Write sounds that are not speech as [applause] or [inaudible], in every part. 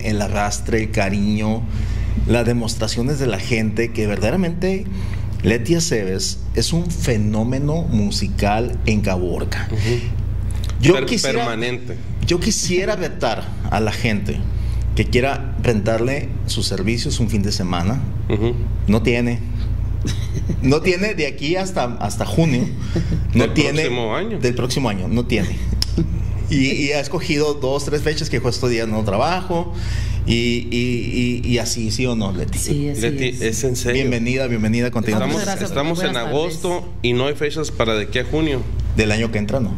el arrastre, el cariño, las demostraciones de la gente que verdaderamente Leti Aceves es un fenómeno musical en Caborca. Yo Per- quisiera, permanente. yo quisiera vetar a la gente que quiera rentarle sus servicios un fin de semana. No tiene. No tiene de aquí hasta, hasta junio. [laughs] No Del tiene. próximo año. Del próximo año, no tiene. Y, y ha escogido dos, tres fechas que dijo estos días no trabajo. Y, y- y- y así, ¿sí o no, Leti? Sí, así Leti, es. es en serio. Bienvenida, bienvenida contigo. Estamos, estamos en agosto y no hay fechas para de aquí a junio, Del año que entra, ¿no?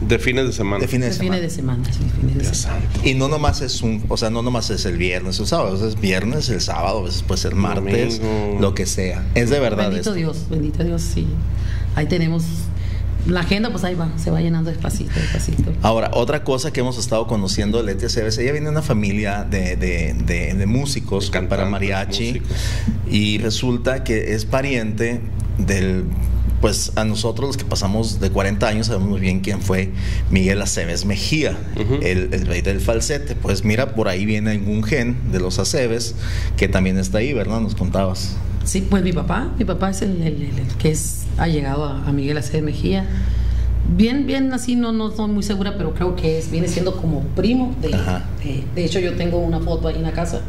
de fines de semana. De fin de De semana. fines de semana, sí, fines de Dios semana. santo. Y no nomás es un, o sea, no nomás es el viernes o el sábado, es viernes, el sábado, a veces puede ser martes, Domingo. lo que sea. Es de verdad Bendito esto. Dios, bendito Dios, sí. Ahí tenemos la agenda, pues ahí va, se va llenando despacito, despacito. Ahora, otra cosa que hemos estado conociendo de Leti Aceves, ella viene de una familia de, de- de- de músicos De para mariachi músicos. y resulta que es pariente del, pues a nosotros los que pasamos de 40 años sabemos muy bien quién fue Miguel Aceves Mejía, el rey del falsete. Pues mira, por ahí viene algún gen de los Aceves que también está ahí, ¿verdad? Nos contabas. Sí, pues mi papá, mi papá es el, el- el- el que es, ha llegado a, a Miguel Aceves Mejía. Bien, bien, así no, no estoy muy segura, pero creo que es, viene siendo como primo de, de, de hecho yo tengo una foto ahí en la casa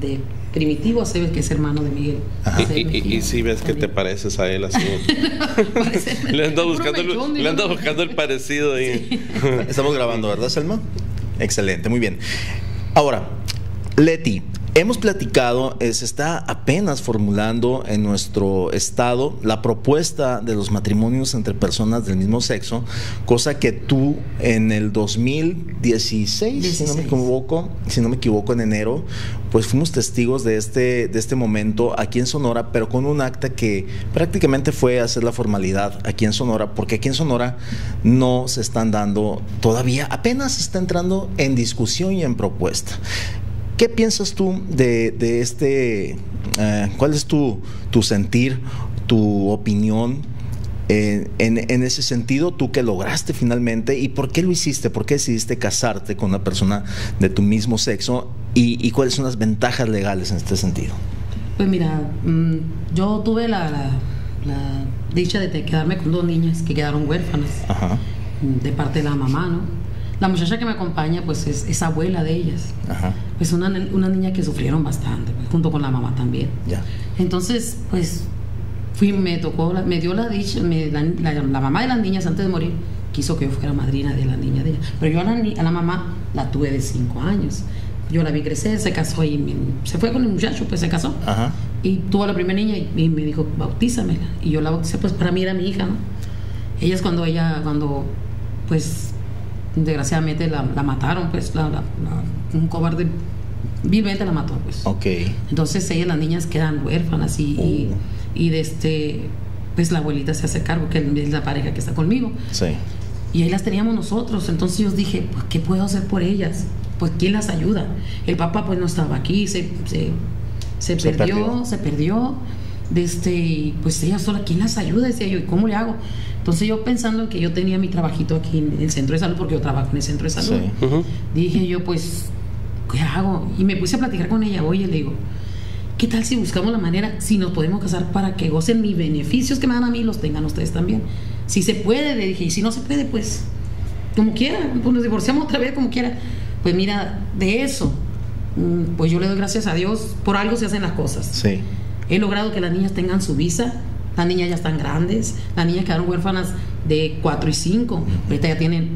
de Primitivo Aceves, que es hermano de Miguel. Y, Aceves y- y- Mejía. y si ves que te También. pareces a él así. [laughs] [laughs] Le anda buscando, el, le anda buscando el parecido ahí. Estamos grabando, ¿verdad, Selma? Excelente, muy bien. Ahora, Leti, hemos platicado, eh, se está apenas formulando en nuestro estado la propuesta de los matrimonios entre personas del mismo sexo, cosa que tú en el 2016, si no me 16. equivoco, si no me equivoco, en enero, pues fuimos testigos de este, de este momento aquí en Sonora, pero con un acta que prácticamente fue hacer la formalidad aquí en Sonora, porque aquí en Sonora no se están dando todavía, apenas se está entrando en discusión y en propuesta. ¿Qué piensas tú de, de este, eh, cuál es tu, tu sentir, tu opinión? eh, en, en ese sentido, tú que lograste finalmente y por qué lo hiciste, por qué decidiste casarte con una persona de tu mismo sexo y, y cuáles son las ventajas legales en este sentido. Pues mira, mm, yo tuve la, la- la dicha de quedarme con dos niñas que quedaron huérfanas Ajá, de parte de la mamá, ¿no? La muchacha que me acompaña, pues es, es abuela de ellas. ajá, Pues una, una niña que sufrieron bastante, pues, junto con la mamá también. ya. Entonces, pues, fui, me tocó, la- me dio la dicha, me- la, la- la mamá de las niñas antes de morir quiso que yo fuera madrina de la niña de ella. Pero yo a la, a la mamá la tuve de cinco años. Yo la vi crecer, se casó y se fue con el muchacho, pues se casó. Ajá, Y tuvo a la primera niña y, y me dijo, bautízamela. Y yo la bauticé, pues para mí era mi hija, ¿no? Ella es cuando ella, cuando, pues, desgraciadamente la, la mataron, pues, la, un cobarde vilmente la mató, pues. ok, Entonces ellas, las niñas, quedan huérfanas y, y, y de este, pues la abuelita se hace cargo, que es la pareja que está conmigo. sí, Y ahí las teníamos nosotros. Entonces yo dije, pues, ¿qué puedo hacer por ellas? Pues, ¿quién las ayuda? El papá, pues, no estaba aquí, se, se, se Se perdió, perdió. se perdió. De este, pues, ella sola, ¿quién las ayuda? Decía yo, ¿y cómo le hago? Entonces yo pensando en que yo tenía mi trabajito aquí en el centro de salud, porque yo trabajo en el centro de salud, Sí. Dije yo, pues, ¿qué hago? Y me puse a platicar con ella, oye, le digo, ¿qué tal si buscamos la manera, si nos podemos casar para que gocen mis beneficios que me dan a mí, los tengan ustedes también? Si se puede, le dije, y si no se puede, pues, como quiera, pues nos divorciamos otra vez, como quiera. Pues mira, de eso, mm, pues yo le doy gracias a Dios, por algo se hacen las cosas. sí, He logrado que las niñas tengan su visa. Las niñas ya están grandes. Las niñas quedaron huérfanas de 4 y 5. Ahorita ya tienen,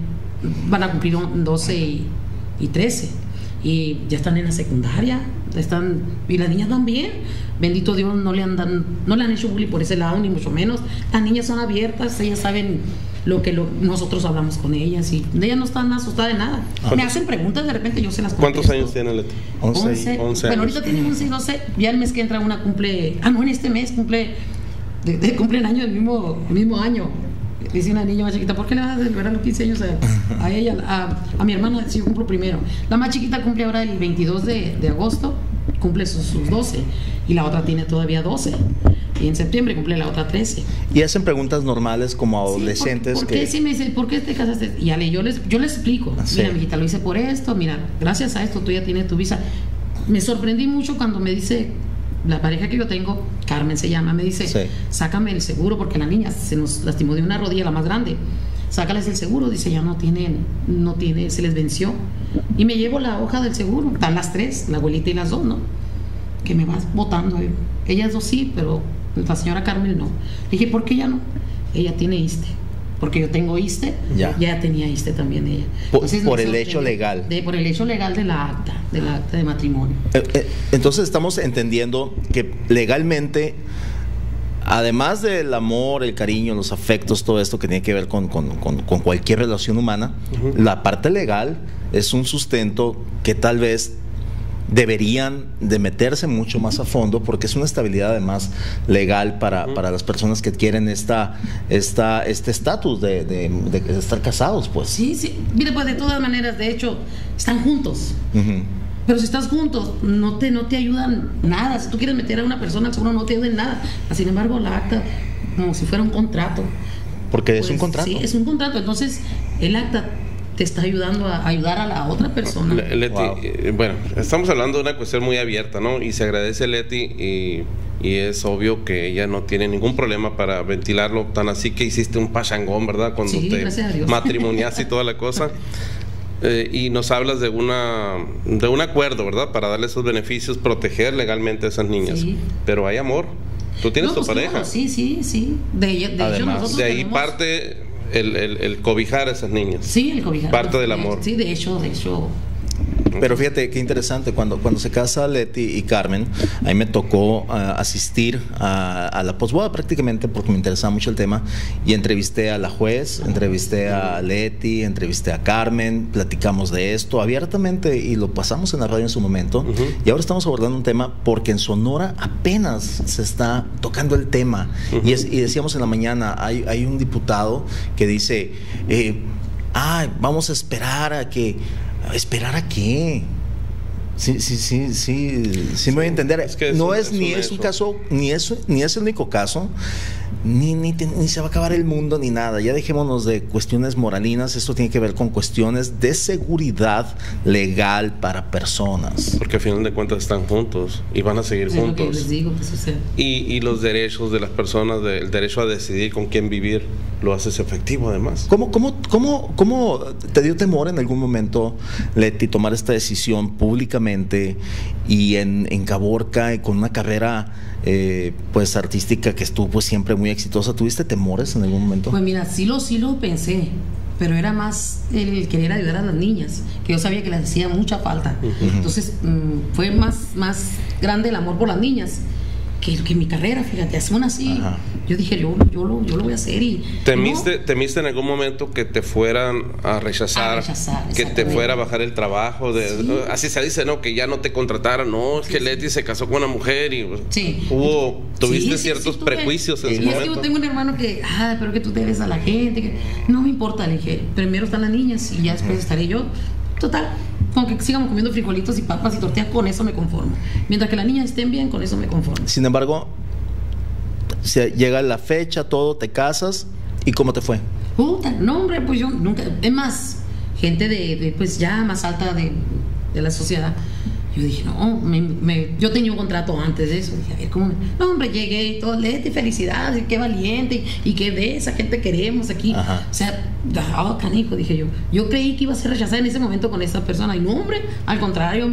van a cumplir 12 y, y 13. Y ya están en la secundaria. Están, y las niñas también. Bendito Dios, no le, andan, no le han hecho bullying por ese lado, ni mucho menos. Las niñas son abiertas, ellas saben lo que lo- nosotros hablamos con ellas y ellas no están asustadas de nada. Me hacen preguntas de repente, yo se las ¿Cuántos contesto. años tiene Leti? 11, 11. 11 Bueno, ahorita tiene 11 y 12. Ya el mes que entra una cumple. Ah, no, en este mes cumple. De, de- cumple el año del mismo, el mismo año. Dice una niña más chiquita, ¿por qué le vas a celebrar los 15 años a, a ella? A, a mi hermana, si yo cumplo primero. La más chiquita cumple ahora el 22 de, de agosto, cumple sus, sus 12. Y la otra tiene todavía 12. y en septiembre cumple la otra 13. Y hacen preguntas normales como Sí, adolescentes ¿por, por qué? que... Sí, me dice, ¿por qué te casaste? Y Ale, yo les, yo les explico. Sí. Mira, mijita, lo hice por esto. Mira, gracias a esto tú ya tienes tu visa. Me sorprendí mucho cuando me dice la pareja que yo tengo, Carmen se llama, me dice, Sí. sácame el seguro porque la niña se nos lastimó de una rodilla, la más grande. Sácales el seguro, dice, ya no tienen, no tiene, se les venció. Y me llevo la hoja del seguro, están las tres, la abuelita y las dos, ¿no? Que me vas votando. eh. Ellas dos sí, pero la señora Carmen no. Le dije, ¿por qué ella no? Ella tiene ISTE. Porque yo tengo ISTE, Ya. ya tenía ISTE también ella. Por- Entonces, por me el hecho legal. De, por el hecho legal de la acta, de la acta de matrimonio. Eh, eh, Entonces estamos entendiendo que legalmente, además del amor, el cariño, los afectos, todo esto que tiene que ver con, con- con- con cualquier relación humana, la parte legal es un sustento que tal vez deberían de meterse mucho más a fondo porque es una estabilidad además legal para, para las personas que quieren esta, esta, este estatus de, de- de estar casados, pues. Sí, sí. Mire, pues de todas maneras, de hecho, están juntos. Ujú. Pero si estás juntos, no te, no te ayudan nada. Si tú quieres meter a una persona al seguro, no te ayuda en nada. Sin embargo, la acta, como si fuera un contrato. Porque es Pues, un contrato. Sí, es un contrato. Entonces, el acta te está ayudando a ayudar a la otra persona. Le- Leti, Wow. eh, bueno, estamos hablando de una cuestión muy abierta, ¿no? Y se agradece Leti y, y es obvio que ella no tiene ningún problema para ventilarlo, tan así que hiciste un pachangón, ¿verdad? Cuando Sí, te gracias a Dios. matrimoniaste y toda la [laughs] cosa. Eh, y nos hablas de una de un acuerdo, ¿verdad? Para darle esos beneficios, proteger legalmente a esas niñas. Sí. Pero hay amor. Tú tienes No, tu pues, pareja. claro, sí, sí, sí. De, ella- de hecho, Además, nosotros De ahí tenemos- parte el, el- el cobijar a esas niñas. Sí, el cobijar. parte del amor. Sí, de hecho, de hecho. Pero fíjate qué interesante, cuando, cuando se casa Leti y Carmen, a mí me tocó ah, asistir a, a la posboda prácticamente porque me interesaba mucho el tema y entrevisté a la juez, entrevisté a Leti, entrevisté a Carmen, platicamos de esto abiertamente y lo pasamos en la radio en su momento. Ujú. y ahora estamos abordando un tema porque en Sonora apenas se está tocando el tema. Y, es- y decíamos en la mañana, hay, hay un diputado que dice, eh, ah, vamos a esperar a que... ¿Esperar a qué? Sí, sí, sí, sí, sí me voy a entender. es que es no es, ni es un caso, ni es, ni es el único caso, ni, ni, se va a acabar el mundo ni nada. Ya dejémonos de cuestiones moralinas, esto tiene que ver con cuestiones de seguridad legal para personas. Porque al final de cuentas están juntos y van a seguir Es lo que juntos. les digo que sucede. Y, y los derechos de las personas, de- el derecho a decidir con quién vivir, lo haces efectivo además. ¿Cómo, cómo, cómo, cómo te dio temor en algún momento, Leti, tomar esta decisión públicamente y en, en Caborca y con una carrera eh, pues artística que estuvo pues, siempre muy exitosa? ¿Tuviste temores en algún momento? Pues mira, sí lo, sí lo pensé, pero era más el querer ayudar a las niñas, que yo sabía que les hacía mucha falta. Entonces mm, fue más, más grande el amor por las niñas que, que mi carrera, fíjate, aún así. Ajá. Yo dije, yo, yo, lo, yo lo voy a hacer y... ¿Temiste, no, ¿Temiste en algún momento que te fueran a rechazar? A rechazar, que te fuera a bajar el trabajo. De, Sí. Así se dice, ¿no? Que ya no te contrataran. No, es que Leti se casó con una mujer y pues, Sí. hubo, tuviste Sí, sí, ciertos sí, tuve. prejuicios en Y que momento. yo tengo un hermano que, ah, pero que tú te ves a la gente. que- no me importa, le dije, primero están las niñas y ya después estaré yo. Total, con que sigamos comiendo frijolitos y papas y tortillas, con eso me conformo. Mientras que las niñas estén bien, con eso me conformo. Sin embargo, se llega la fecha, todo, te casas y ¿cómo te fue? Puta, no, hombre, pues yo nunca. Es más, gente de, de, pues ya más alta de, de la sociedad. Yo dije, no, me- me- yo tenía un contrato antes de eso. Dije, a ver, ¿cómo? No, hombre, llegué y todo, léete, felicidades, qué valiente, y, y qué de esa gente queremos aquí. Ajá. O sea, ah, canijo, dije yo. Yo creí que iba a ser rechazada en ese momento con esa persona. Y no, hombre, al contrario,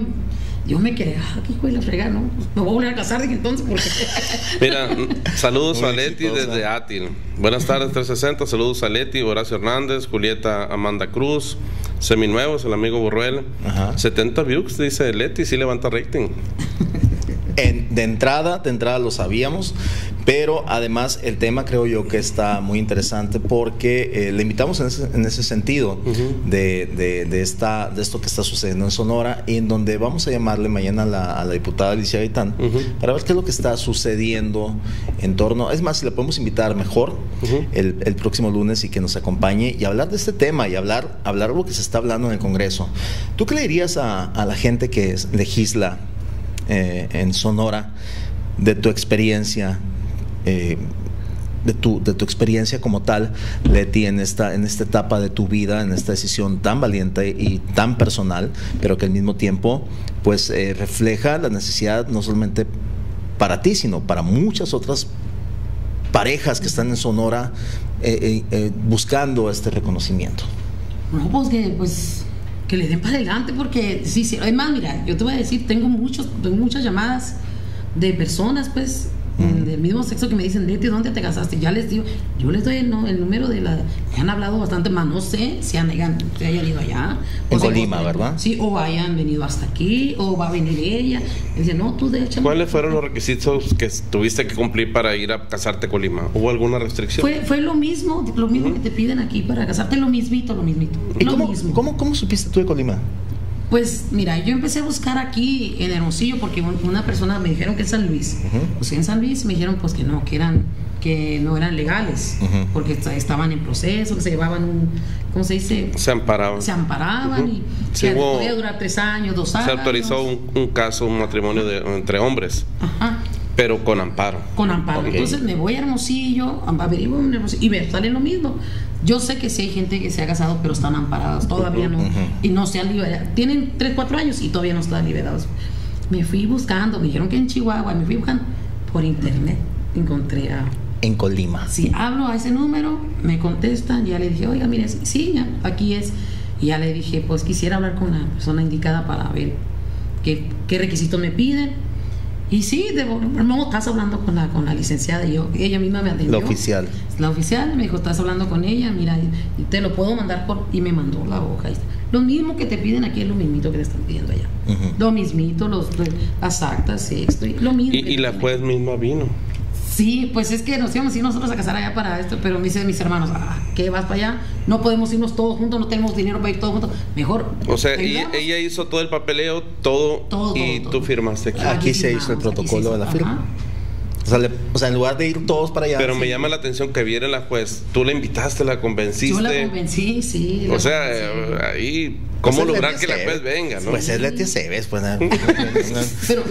Dios me quiere, ah, qué hijo de la fregada, ¿no? Me voy a volver a casar, dije entonces, porque. [laughs] Mira, saludos Muy a Leti exitosa. desde Átil. Buenas tardes, 360. Saludos a Leti, Horacio Hernández, Julieta Amanda Cruz, Seminuevos, el amigo Burruel. Ajá. 70 views, dice Leti, sí levanta rating. [laughs] En- de entrada, de entrada lo sabíamos, pero además el tema creo yo que está muy interesante porque eh, le invitamos en ese, en ese sentido de, de- de esta, de esto que está sucediendo en Sonora y en donde vamos a llamarle mañana a la, a la diputada Alicia Gaitán para ver qué es lo que está sucediendo en torno, es más, si la podemos invitar mejor el, el próximo lunes y que nos acompañe y hablar de este tema y hablar, hablar lo que se está hablando en el Congreso. ¿Tú qué le dirías a, a la gente que legisla eh, en Sonora de tu experiencia? eh, de tu, de tu experiencia como tal, Leti, en esta, en esta etapa de tu vida, en esta decisión tan valiente y tan personal, pero que al mismo tiempo pues eh, refleja la necesidad no solamente para ti, sino para muchas otras parejas que están en Sonora buscando este reconocimiento. No, pues pues, que le den para adelante, porque sí, sí. Además, mira, yo te voy a decir, tengo, muchos, tengo muchas llamadas de personas, pues, del mismo sexo que me dicen, Leti, ¿dónde te casaste? Ya les digo, yo les doy el, número de la. Me han hablado bastante más, no sé si han, si hayan ido allá. En Colima, ¿verdad? Sí, o hayan venido hasta aquí, o va a venir ella. Dice, no, tú de hecho. ¿Cuáles fueron los requisitos que tuviste que cumplir para ir a casarte con Colima? ¿Hubo alguna restricción? Fue, fue lo mismo, lo mismo que te piden aquí para casarte, lo mismito, lo mismito. ¿Y lo cómo, mismo. ¿cómo, cómo supiste tú de Colima? Pues mira, yo empecé a buscar aquí en Hermosillo porque una persona me dijeron que en San Luis. Pues en San Luis me dijeron pues que no, que eran que no eran legales, porque estaban en proceso, que se llevaban un, ¿cómo se dice? Se amparaban. Se amparaban y que podía durar tres años, dos años. Se autorizó un, caso, un matrimonio de, entre hombres. Ajá. Pero con amparo. Con amparo. Entonces me voy a Hermosillo, averiguo en Hermosillo y me sale lo mismo. Yo sé que sí hay gente que se ha casado, pero están amparados, todavía no. Y no se han liberado. Tienen 3, 4 años y todavía no están liberados. Me fui buscando, me dijeron que en Chihuahua, me fui buscando por internet. Encontré a. En Colima. Si hablo a ese número, me contestan, ya le dije, oiga, mire, sí, ya, aquí es. Y ya le dije, pues quisiera hablar con la persona indicada para ver qué, qué requisitos me piden y sí, de, no, estás hablando con la, con la licenciada y yo, ella misma me atendió. La oficial. La oficial me dijo, estás hablando con ella, mira, te lo puedo mandar por... Y me mandó la hoja. Lo mismo que te piden aquí es lo mismito que te están pidiendo allá. Lo mismito, los, las actas, esto, lo mismo. Y, y la juez misma vino. Sí, pues es que nos íbamos a ir nosotros a casar allá para esto, pero me dicen mis hermanos, ah, ¿qué vas para allá? No podemos irnos todos juntos, no tenemos dinero para ir todos juntos. Mejor. O sea, ella, hizo todo el papeleo, todo, y tú firmaste aquí. Aquí, se hizo el protocolo de la firma. O sea, en lugar de ir todos para allá. Pero me llama la atención que viera la juez. Tú la invitaste, la convenciste. Yo la convencí, sí. o sea, ahí ¿Cómo pues lograr que la juez venga? ¿no? Pues es Leti Cebes, pues. [laughs] Pero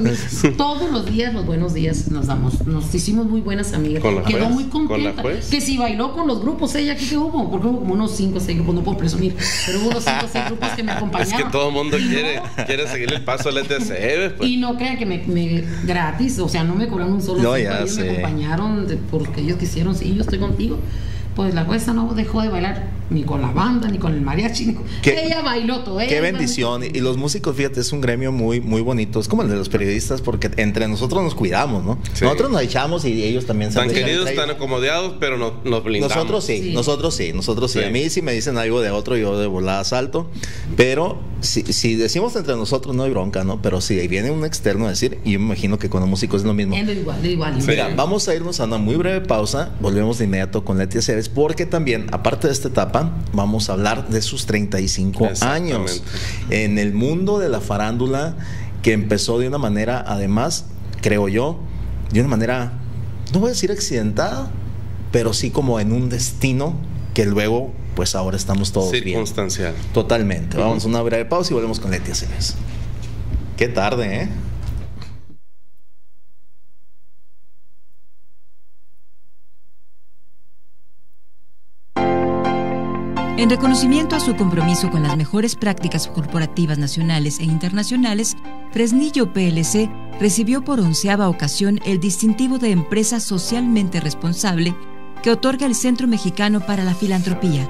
todos los días, los buenos días nos damos. Nos hicimos muy buenas amigas. ¿Con la Quedó juez? muy contenta. ¿Con la juez? Que si bailó con los grupos, ella aquí que hubo, porque hubo como unos 5 o 6 grupos, no puedo presumir, pero hubo unos 5 o 6 grupos que me acompañaron. [laughs] Es que todo el mundo quiere, quiere seguir el paso a Leti Cebes. Pues. Y no crean que me, me, gratis, o sea, no me cobraron un solo no, ellos me acompañaron porque ellos quisieron, sí, yo estoy contigo pues la jueza no dejó de bailar ni con la banda, ni con el mariachi, ni con... ella bailó todo. Qué bendición. Y los músicos, fíjate, es un gremio muy, muy bonito. Es como el de los periodistas, porque entre nosotros nos cuidamos, ¿no? Nosotros nos echamos y ellos también se Tan queridos, tan acomodados, pero no, nos blindamos. Nosotros sí, nosotros sí, nosotros sí. A mí si me dicen algo de otro, yo de volada salto. Pero si, si, decimos entre nosotros, no hay bronca, ¿no? Pero si viene un externo a decir, y yo me imagino que con los músicos es lo mismo. Es igual, igual. Mira, vamos a irnos a una muy breve pausa. Volvemos de inmediato con Leti Ceres porque también, aparte de esta etapa, vamos a hablar de sus 35 años en el mundo de la farándula que empezó de una manera, además, creo yo, de una manera, no voy a decir accidentada, pero sí como en un destino que luego, pues ahora estamos todos Circunstancial. Totalmente. Vamos a una breve pausa y volvemos con Leti Ceres. Qué tarde, ¿eh? En reconocimiento a su compromiso con las mejores prácticas corporativas nacionales e internacionales, Fresnillo PLC recibió por onceava ocasión el distintivo de empresa socialmente responsable que otorga el Centro Mexicano para la Filantropía.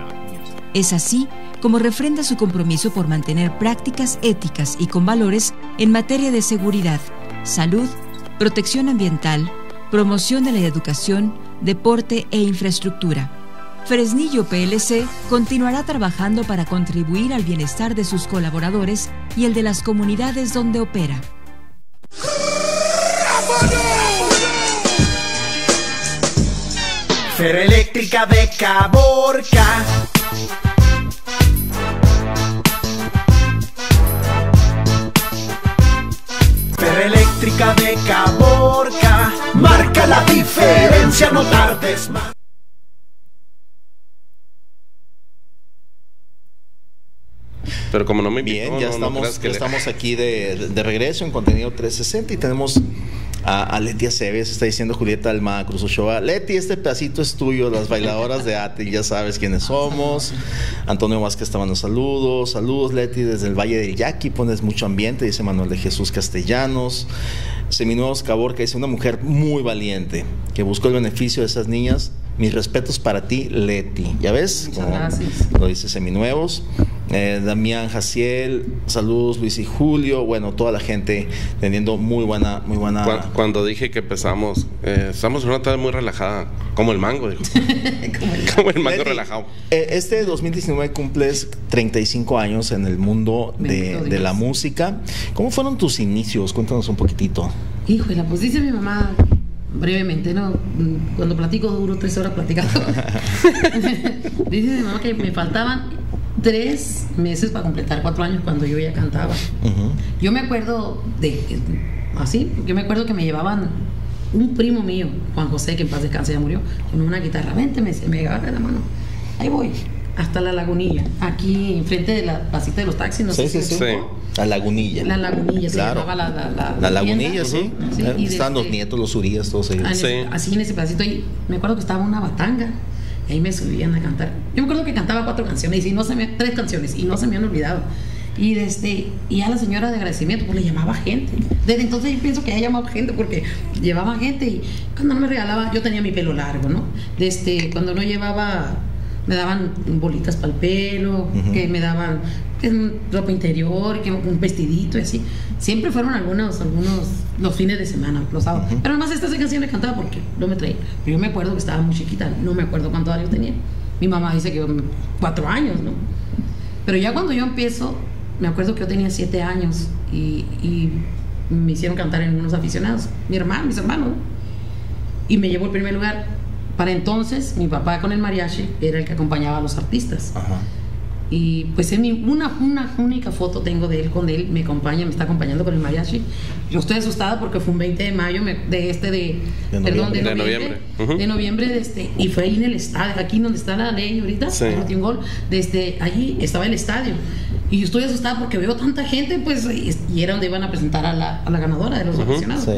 Es así como refrenda su compromiso por mantener prácticas éticas y con valores en materia de seguridad, salud, protección ambiental, promoción de la educación, deporte e infraestructura Fresnillo PLC continuará trabajando para contribuir al bienestar de sus colaboradores y el de las comunidades donde opera. Ferroeléctrica de Caborca. Ferroeléctrica de Caborca. Marca la diferencia, no tardes más. Pero como no me Bien, ya, estamos, estamos aquí de, regreso en contenido 360 y tenemos a, a Leti Aceves, está diciendo Julieta Alma Cruz Ochoa. Leti, este pedacito es tuyo, las bailadoras de ATE, ya sabes quiénes somos. Antonio Vázquez está mandando saludos. Saludos, Leti, desde el Valle del Yaqui, pones mucho ambiente, dice Manuel de Jesús Castellanos. Seminuevos Caborca dice una mujer muy valiente que buscó el beneficio de esas niñas. Mis respetos para ti, Leti. ¿Ya ves? Muchas Como gracias. Lo dice Seminuevos. Eh, Damián Jaciel, saludos Luis y Julio, bueno, toda la gente teniendo muy buena, muy buena. Cuan- Cuando dije que empezamos, eh, estamos en una tarde muy relajada, como el mango, dijo. [laughs] como el mango Leti, relajado. eh, Este 2019 cumples 35 años en el mundo de, de la música. ¿Cómo fueron tus inicios? Cuéntanos un poquitito. Híjole, pues dice mi mamá brevemente, ¿no? Cuando platico duro tres horas platicando. [laughs] [laughs] dice mi mamá que me faltaban tres meses para completar cuatro años cuando yo ya cantaba. Yo me acuerdo de así, yo me acuerdo que me llevaban un primo mío, Juan José, que en paz descanse ya murió, con una guitarra, vente, me, me agarra la mano. Ahí voy, hasta la lagunilla, aquí enfrente de la placita de los taxis, no Sí, sé sí, si sí. La lagunilla. La lagunilla, se Claro. llamaba la, la, la, La lagunilla, tienda. sí. Sí, y Estaban los nietos, los urías, todos ellos. Así en ese pedacito ahí, me acuerdo que estaba una batanga ahí me subían a cantar. Yo me acuerdo que cantaba cuatro canciones y no se me, tres canciones y no se me han olvidado. Y desde y a la señora de agradecimiento pues le llamaba gente. Desde entonces yo pienso que ella llamaba gente porque llevaba gente y cuando no me regalaba yo tenía mi pelo largo, ¿no? Desde cuando no llevaba me daban bolitas para el pelo, Ujú. que me daban que ropa interior, que un vestidito y así. Siempre fueron algunos, algunos, los fines de semana, los sábados. Ujú. Pero además estas canciones cantaba porque no me traía. Pero yo me acuerdo que estaba muy chiquita, no me acuerdo cuántos años tenía. Mi mamá dice que yo, cuatro años, ¿no? Pero ya cuando yo empiezo, me acuerdo que yo tenía siete años y, y me hicieron cantar en unos aficionados, mi hermano, mis hermanos, ¿no? y me llevó el primer lugar. Para entonces, mi papá con el mariachi era el que acompañaba a los artistas. Ajá. Y pues en mi, una, una única foto tengo de él con él, me acompaña, me está acompañando con el mariachi. Yo estoy asustada porque fue un 20 de mayo me- de este de, De perdón, de noviembre. De noviembre, noviembre. Ujú. de noviembre de este y fue ahí en el estadio, aquí donde está la ley ahorita, Sí. el un gol, desde allí estaba el estadio. Y yo estoy asustada porque veo tanta gente, pues, y, y era donde iban a presentar a la, a la ganadora de los Ujú. aficionados. Sí.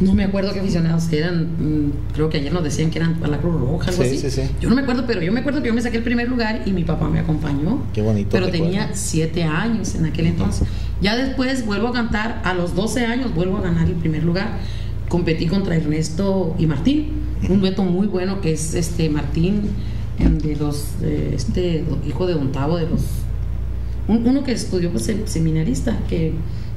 No me acuerdo qué aficionados eran. mm, Creo que ayer nos decían que eran para la Cruz Roja, algo Sí, así. sí, sí. Yo no me acuerdo, pero yo me acuerdo que yo me saqué el primer lugar y mi papá me acompañó. Qué bonito Pero recuerdo. tenía siete años en aquel entonces. Ya después vuelvo a cantar, a los 12 años vuelvo a ganar el primer lugar. Competí contra Ernesto y Martín, un dueto muy bueno que es este Martín, de los, eh, este hijo de Don Tavo, de los un- uno que estudió pues sem- seminarista que,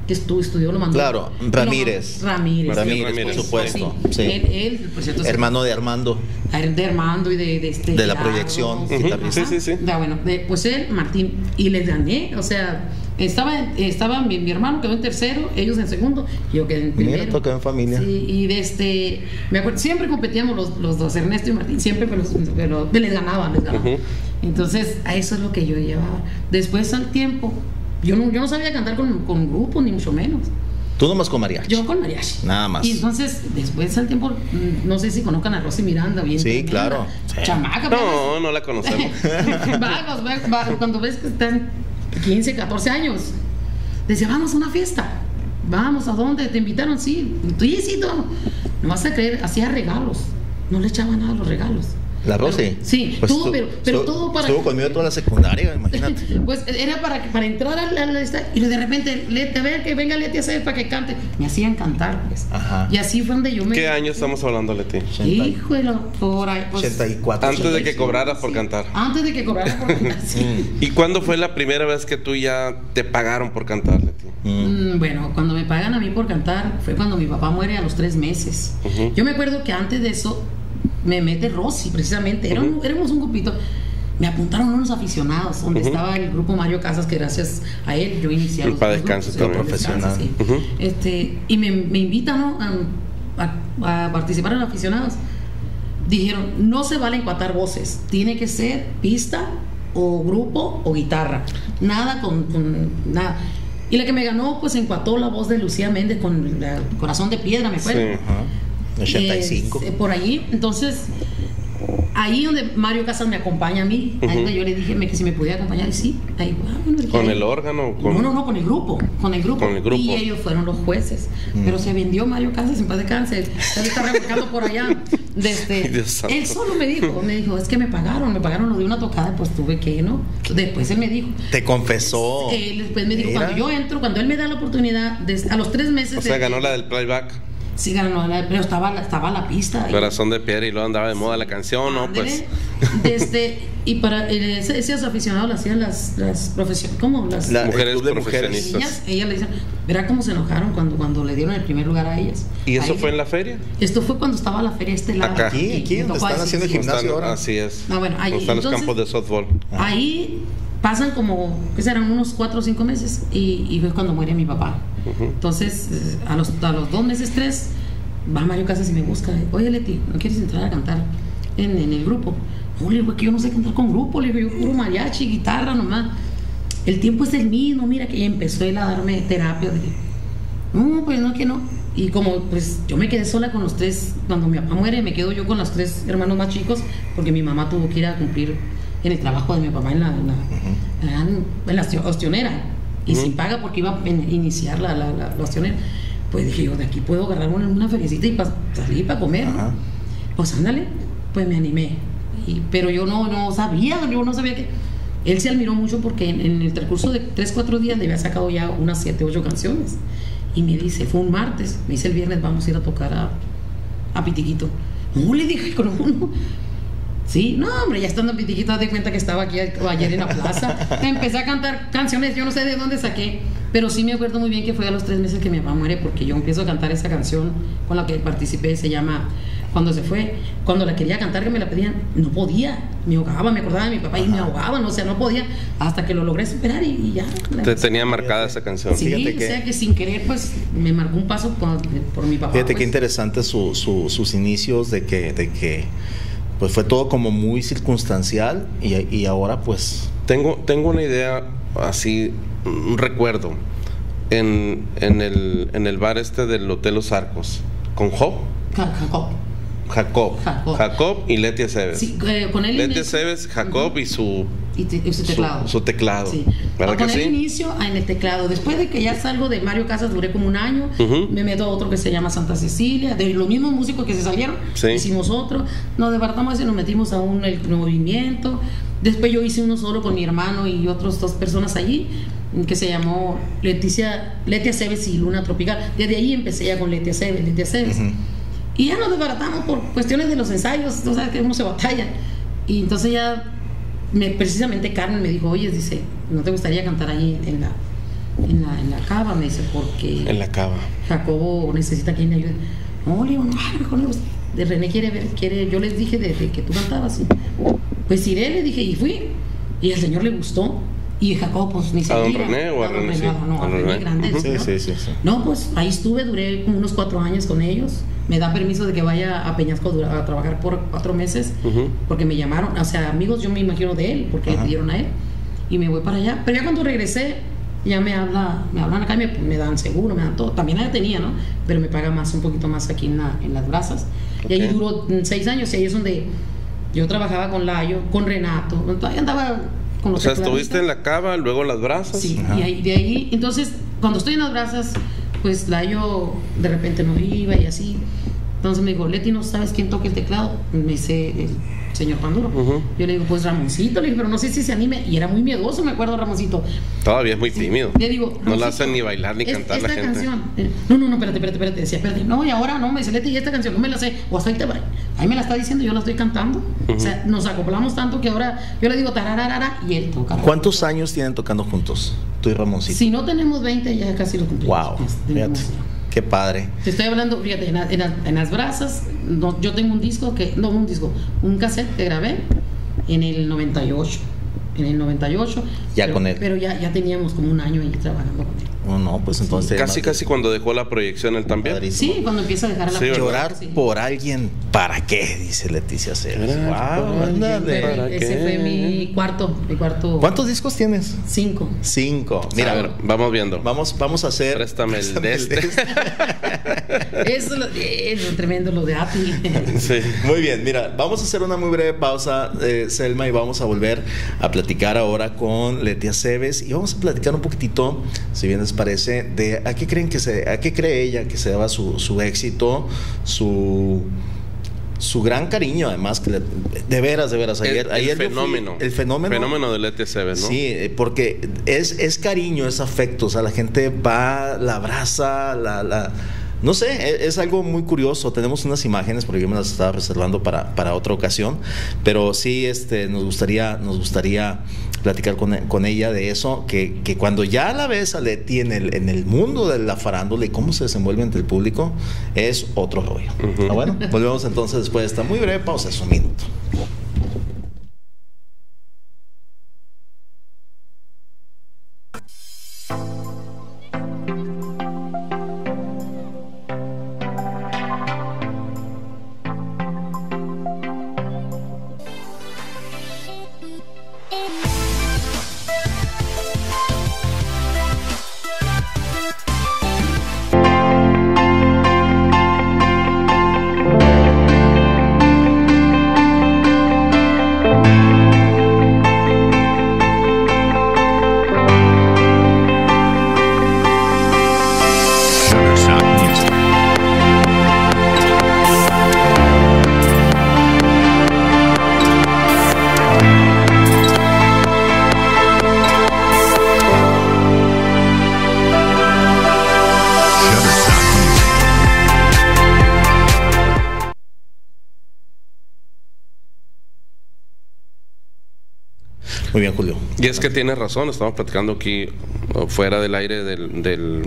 que estu- estudió lo mandó Claro, Ramírez. Ramírez Ramírez, por supuesto. Sí. Sí. Él, él, por cierto, Hermano de Armando. de Armando y de, de este De la Gerardo. proyección, sí, sí, sí. Ya, bueno, de- pues él, Martín, y les gané, o sea, estaba, estaba mi, mi hermano quedó en tercero, ellos en segundo, y yo quedé en Mira, primero. tocó en familia. Sí, y de este, me acuerdo, siempre competíamos los, los dos, Ernesto y Martín, siempre, pero, pero les ganaba, les ganaba. Ujú. Entonces, a eso es lo que yo llevaba. Después al tiempo, yo no, yo no sabía cantar con, con grupos, ni mucho menos. Tú nomás con mariachi. Yo con mariachi. Nada más. Y entonces, después al tiempo, mm, no sé si conozcan a Rosy Miranda, bien. Sí, tremenda, claro. Sí. Chamaca, No, no la conocemos. [laughs] Vagos, ve- va- cuando ves que están 15, 14 años, decía, vamos a una fiesta. Vamos, ¿a dónde? ¿Te invitaron? Sí. Sí, sí, no. No vas a creer, hacía regalos. No le echaba nada a los regalos. La Rosy. Pero- sí, Pues todo, pero, pero estuvo- todo para. Estuvo conmigo toda la secundaria, imagínate. [laughs] Pues era para, que- para entrar al, al esta- y de repente, Leti, a ver, que venga Leti a hacer para que cante. Me hacían cantar, pues. Ajá. Y así fue donde yo me. ¿Qué año estamos hablando, Leti? Híjole, por ahí. Pues, 84. Antes de que 85, cobraras por sí. cantar. Antes de que cobrara por cantar, [laughs] sí. ¿Y cuándo fue la primera vez que tú ya te pagaron por cantar, Leti? Mm. Mm, Bueno, cuando me pagan a mí por cantar fue cuando mi papá muere a los tres meses. Yo me acuerdo que antes de eso me mete Rosy, precisamente. Era un- Ujú. éramos un grupito. Me apuntaron unos aficionados, donde estaba el grupo Mario Casas, que gracias a él yo inicié a En los paz dos descanse grupos, también. en paz descanse, Profesional. sí. Ujú. este, y me, me invitan ¿no? a, a- a participar en aficionados. Dijeron, no se vale encuatar voces, tiene que ser pista o grupo o guitarra, nada con, con nada. Y la que me ganó, pues encuató la voz de Lucía Méndez con la Corazón de Piedra, me acuerdo. Sí. Ajá. 85. Eh, por ahí, entonces ahí donde Mario Casas me acompaña a mí, ahí Ujú. donde yo le dije que si me podía acompañar, y sí, ahí, ah, bueno, ¿Con ahí. el órgano? Con... No, no, no, con el grupo, con el grupo. Con el grupo. Y ellos fueron los jueces. Pero se vendió Mario Casas en paz de cáncer. Él está revolcando por allá. Desde, [laughs] santo. él solo me dijo, me dijo, es que me pagaron, me pagaron lo de una tocada, pues tuve que, ¿no? Después él me dijo, Te confesó. él después me dijo, Mira. cuando yo entro, cuando él me da la oportunidad, de- a los tres meses. O sea, de- ganó la del playback. Sí, ganó, la- pero estaba, la- estaba la pista. Corazón de piedra y luego andaba de moda la canción, ¿no? Pues. [laughs] Desde, [laughs] y para eh, ese, ese aficionado lo hacían las, las profesiones, ¿cómo? Las La- Mujeres de mujeres. profesionistas. niñas, ellas le dicen, verá cómo se enojaron cuando, cuando le dieron el primer lugar a ellas. ¿Y eso fue en la feria? Esto fue cuando estaba la feria estelar. Acá. Aquí, aquí, donde están haciendo el gimnasio Están- ahora. Así es. Ah, bueno, ahí, Donde están los entonces- campos de softball. Ahí pasan como, ¿qué serán? Unos cuatro o cinco meses y, y fue cuando muere mi papá. Entonces, eh, a los, a los dos meses, tres, va Mario Casas y me busca. Oye, Leti, ¿no quieres entrar a cantar en, en el grupo? No, le digo, "Es que yo no sé cantar con grupo. Le digo, yo puro mariachi, guitarra nomás. El tiempo es el mismo. Mira que ya empezó él a darme terapia. Dije, no, pues no, que no. Y como pues yo me quedé sola con los tres, cuando mi papá muere, me quedo yo con los tres hermanos más chicos, porque mi mamá tuvo que ir a cumplir en el trabajo de mi papá en la, en la, en la ostio- ostionera. Y sin paga porque iba a iniciar la, la, la, la ostionera. Pues dije yo, de aquí puedo agarrar una, una feriecita y pa- salir para comer. Pues ándale, pues me animé. Y- pero yo no, no sabía, yo no sabía que... Él se admiró mucho porque en, en el transcurso de 3, 4 días le había sacado ya unas 7, 8 canciones. Y me dice, fue un martes, me dice el viernes vamos a ir a tocar a, a Pitiquito. No, le dije, no, no. Sí, no, hombre, ya estando en Pitiquito, de cuenta que estaba aquí ayer en la plaza. [laughs] Empecé a cantar canciones, yo no sé de dónde saqué, pero sí me acuerdo muy bien que fue a los tres meses que mi papá muere, porque yo empiezo a cantar esa canción con la que participé, se llama Cuando se fue. Cuando la quería cantar, que me la pedían, no podía, me ahogaba, me acordaba de mi papá y me ahogaba, no, o sea, no podía, hasta que lo logré superar y, y ya. Te empecé. tenía marcada esa canción. Sí, Fíjate o que- sea que sin querer, pues me marcó un paso por, por mi papá. Fíjate qué pues. interesante su- su- sus inicios de que, de que pues fue todo como muy circunstancial y, y ahora pues Tengo, tengo una idea así, un recuerdo. En, en, el, en el bar este del Hotel Los Arcos, con Job, Ja- Jacob. Jacob, Jacob. Jacob y Letia Seves. Sí, eh, con él Letia Seves, Jacob y su, y, te- y su su- teclado. su teclado. Sí. ¿Verdad con que él sí? inicio en el teclado. Después de que ya salgo de Mario Casas, duré como un año. Me meto a otro que se llama Santa Cecilia. De los mismos músicos que se salieron, Sí. hicimos otro. Nos departamos y nos metimos a un el movimiento. Después yo hice uno solo con mi hermano y otras dos personas allí, que se llamó Leticia, Letia Cebes y Luna Tropical. Desde ahí empecé ya con Letia Cebes, Letia ujú. Y ya nos desbaratamos por cuestiones de los ensayos, tú sabes que uno se batalla. Y entonces ya, me, precisamente Carmen me dijo, oye, dice, ¿no te gustaría cantar ahí en la, en la, en la cava? Me dice, porque En la cava. Jacobo necesita quien le ayude. No, le digo, no, mejor le gusta. De René quiere ver, quiere, yo les dije desde que tú cantabas. y, Pues iré, le dije, y fui. Y al señor le gustó. Y Jacobo, pues ni se ¿A don. René o a don René? Sí, No, no, a a René sí, señor. sí, sí, sí. No, pues ahí estuve, duré como unos cuatro años con ellos. Me da permiso de que vaya a Peñasco a trabajar por cuatro meses, Ujú. porque me llamaron, o sea, amigos yo me imagino de él, porque le pidieron a él, y me voy para allá. Pero ya cuando regresé, ya me habla, me hablan acá y me, me dan seguro, me dan todo. También allá tenía, ¿no? Pero me paga más, un poquito más aquí en, la- en las brasas. Y ahí duró mm, seis años, y ahí es donde yo trabajaba con Layo, con Renato, todavía andaba con O los sea, tecladistas. estuviste en la cava, luego las brasas. Sí, Ajá. y ahí, de ahí, entonces, cuando estoy en las brasas, pues la yo de repente no iba y así. Entonces me dijo, Leti, ¿no sabes quién toca el teclado? Me dice el señor Panduro. Yo le digo, pues Ramoncito, le dije, pero no sé si se anime. Y era muy miedoso, me acuerdo, Ramoncito. Todavía es muy tímido. Le digo, no la hacen ni bailar ni es- cantar la esta gente. canción. eh, No, no, no, espérate, espérate, espérate. Decía, espérate. No, y ahora no, me dice Leti, y esta canción no me la sé. O hasta ahorita, ahí me la está diciendo, yo la estoy cantando. O sea, nos acoplamos tanto que ahora yo le digo tarararara y él toca. ¿Cuántos años tienen tocando juntos? Tú y Ramoncito. Si no tenemos 20, ya casi lo cumplimos. Wow, fíjate, qué padre. Te estoy hablando, fíjate, en, en en las brasas, no, yo tengo un disco que, no un disco, un cassette que grabé en el 98. En el 98. Ya pero- con él. Pero ya, ya teníamos como un año ahí trabajando con él. Oh, no, pues entonces. Casi, casi cuando dejó la proyección él también. Sí, cuando empieza a dejar la Sí, ¿verdad? Llorar Sí. por alguien, ¿para qué? Dice Leticia Ceres. Wow, por ándale. alguien, ¿para Ese qué? fue mi cuarto, mi cuarto. ¿Cuántos discos tienes? Cinco. Cinco. Mira, a ver, vamos viendo. vamos, vamos a hacer. Préstame el de este. [laughs] Eso es lo, es lo tremendo lo de Apple. [laughs] Sí. Muy bien, mira, vamos a hacer una muy breve pausa, eh, Selma, y vamos a volver a platicar ahora con Letia Cebes y vamos a platicar un poquitito, si bien les parece, de a qué creen que se, a qué cree ella que se daba su, su éxito, su su gran cariño, además, que le- de veras, de veras, ayer, el, ayer el fui- fenómeno. el fenómeno, Fenómeno del ETCB, ¿no? Sí, eh, porque es, es cariño, es afecto. O sea, la gente va, la abraza, la. la- no sé, e- es, algo muy curioso. Tenemos unas imágenes, porque yo me las estaba reservando para, para otra ocasión. Pero sí, este, nos gustaría, nos gustaría platicar con, con ella de eso, que, que cuando ya la ves a Leti en el, en el mundo de la farándula y cómo se desenvuelve entre el público, es otro rollo. Ah, bueno, volvemos entonces después de esta muy breve pausa, es un minuto. Y es que tienes razón, estamos platicando aquí uh, fuera del aire del, del-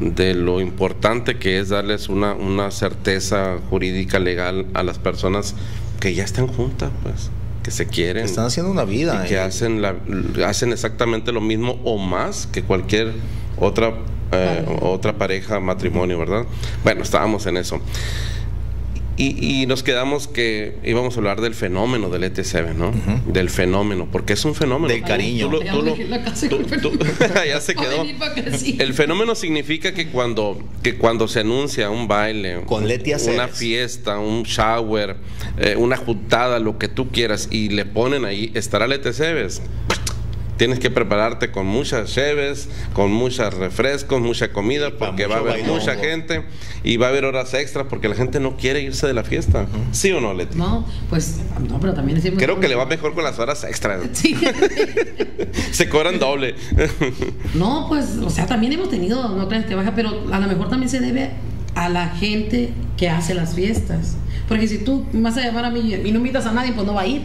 de lo importante que es darles una, una certeza jurídica legal a las personas que ya están juntas, pues, que se quieren. Están haciendo una vida. y que eh. hacen, la, hacen exactamente lo mismo o más que cualquier otra, eh, otra pareja, matrimonio, ¿verdad? Bueno, estábamos en eso. Y, y nos quedamos que íbamos a hablar del fenómeno del ET7, ¿no? Del fenómeno, porque es un fenómeno. Del cariño. Tú [laughs] Ya tú tú- se quedó. El fenómeno significa que cuando, que cuando se anuncia un baile, Con Leti una fiesta, un shower, eh, una juntada, lo que tú quieras, y le ponen ahí, estará Leti Aceves. Tienes que prepararte con muchas cheves, con muchos refrescos, mucha comida, porque va a haber bailongo. mucha gente y va a haber horas extras porque la gente no quiere irse de la fiesta. ¿Sí o no, Leti? No, pues, no, pero también decimos. Creo que le va mejor con las horas extras. [laughs] Sí. [laughs] Se cobran doble. [laughs] No, pues, o sea, también hemos tenido, no creas que baja, pero a lo mejor también se debe a la gente que hace las fiestas. Porque si tú me vas a llamar a mí y no invitas a nadie, pues no va a ir.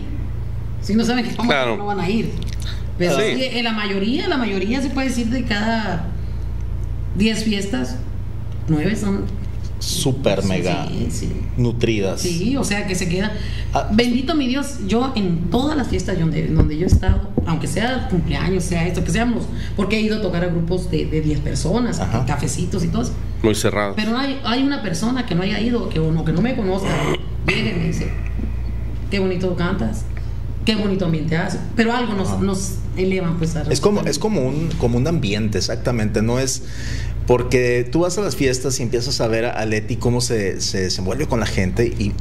Si no saben que vamos, Claro. no van a ir. Pero Sí. sí, en la mayoría, la mayoría se puede decir de cada 10 fiestas, 9 son Súper mega Sí, sí. nutridas. Sí, o sea que se queda. Ah. Bendito mi Dios, yo en todas las fiestas donde, donde yo he estado, aunque sea cumpleaños, sea esto, que seamos, porque he ido a tocar a grupos de, de 10 personas, Ajá. cafecitos y todo eso. Muy cerrado. Pero hay, hay una persona que no haya ido, que, o no, que no me conozca, viene y me dice, qué bonito cantas, qué bonito ambiente haces. Pero algo nos, nos elevan pues a Es como, es como un, como un ambiente, exactamente. No es porque tú vas a las fiestas y empiezas a ver a Leti cómo se, se desenvuelve con la gente y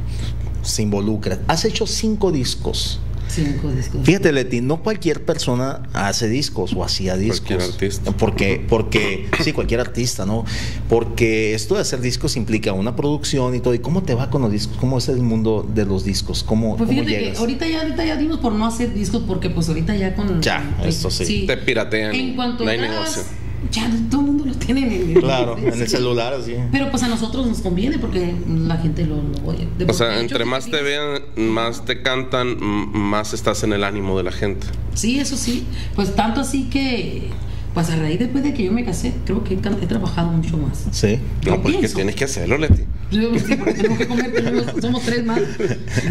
se involucra. Has hecho cinco discos. Cinco discos. Fíjate, Leti, no cualquier persona hace discos o hacía discos. Cualquier artista. Porque, porque, sí, cualquier artista, ¿no? Porque esto de hacer discos implica una producción y todo. ¿Y cómo te va con los discos? ¿Cómo es el mundo de los discos? ¿Cómo, Pues cómo fíjate que ahorita ya, ahorita ya dimos por no hacer discos porque pues ahorita ya con... Ya, eso sí. Te piratean. En cuanto no hay negocio. Ya todo el mundo lo tiene en el, Claro, [laughs] en el celular, así. Pero pues a nosotros nos conviene porque la gente lo, lo oye. De O sea, entre más te vean, más te cantan, más estás en el ánimo de la gente. Sí, eso sí. Pues tanto así que, pues a raíz después de que yo me casé, creo que he, trabajado mucho más. Sí. No, pues que pienso. tienes que hacerlo, Leti. Yo, sí, porque tenemos que comer, tenemos- somos tres más.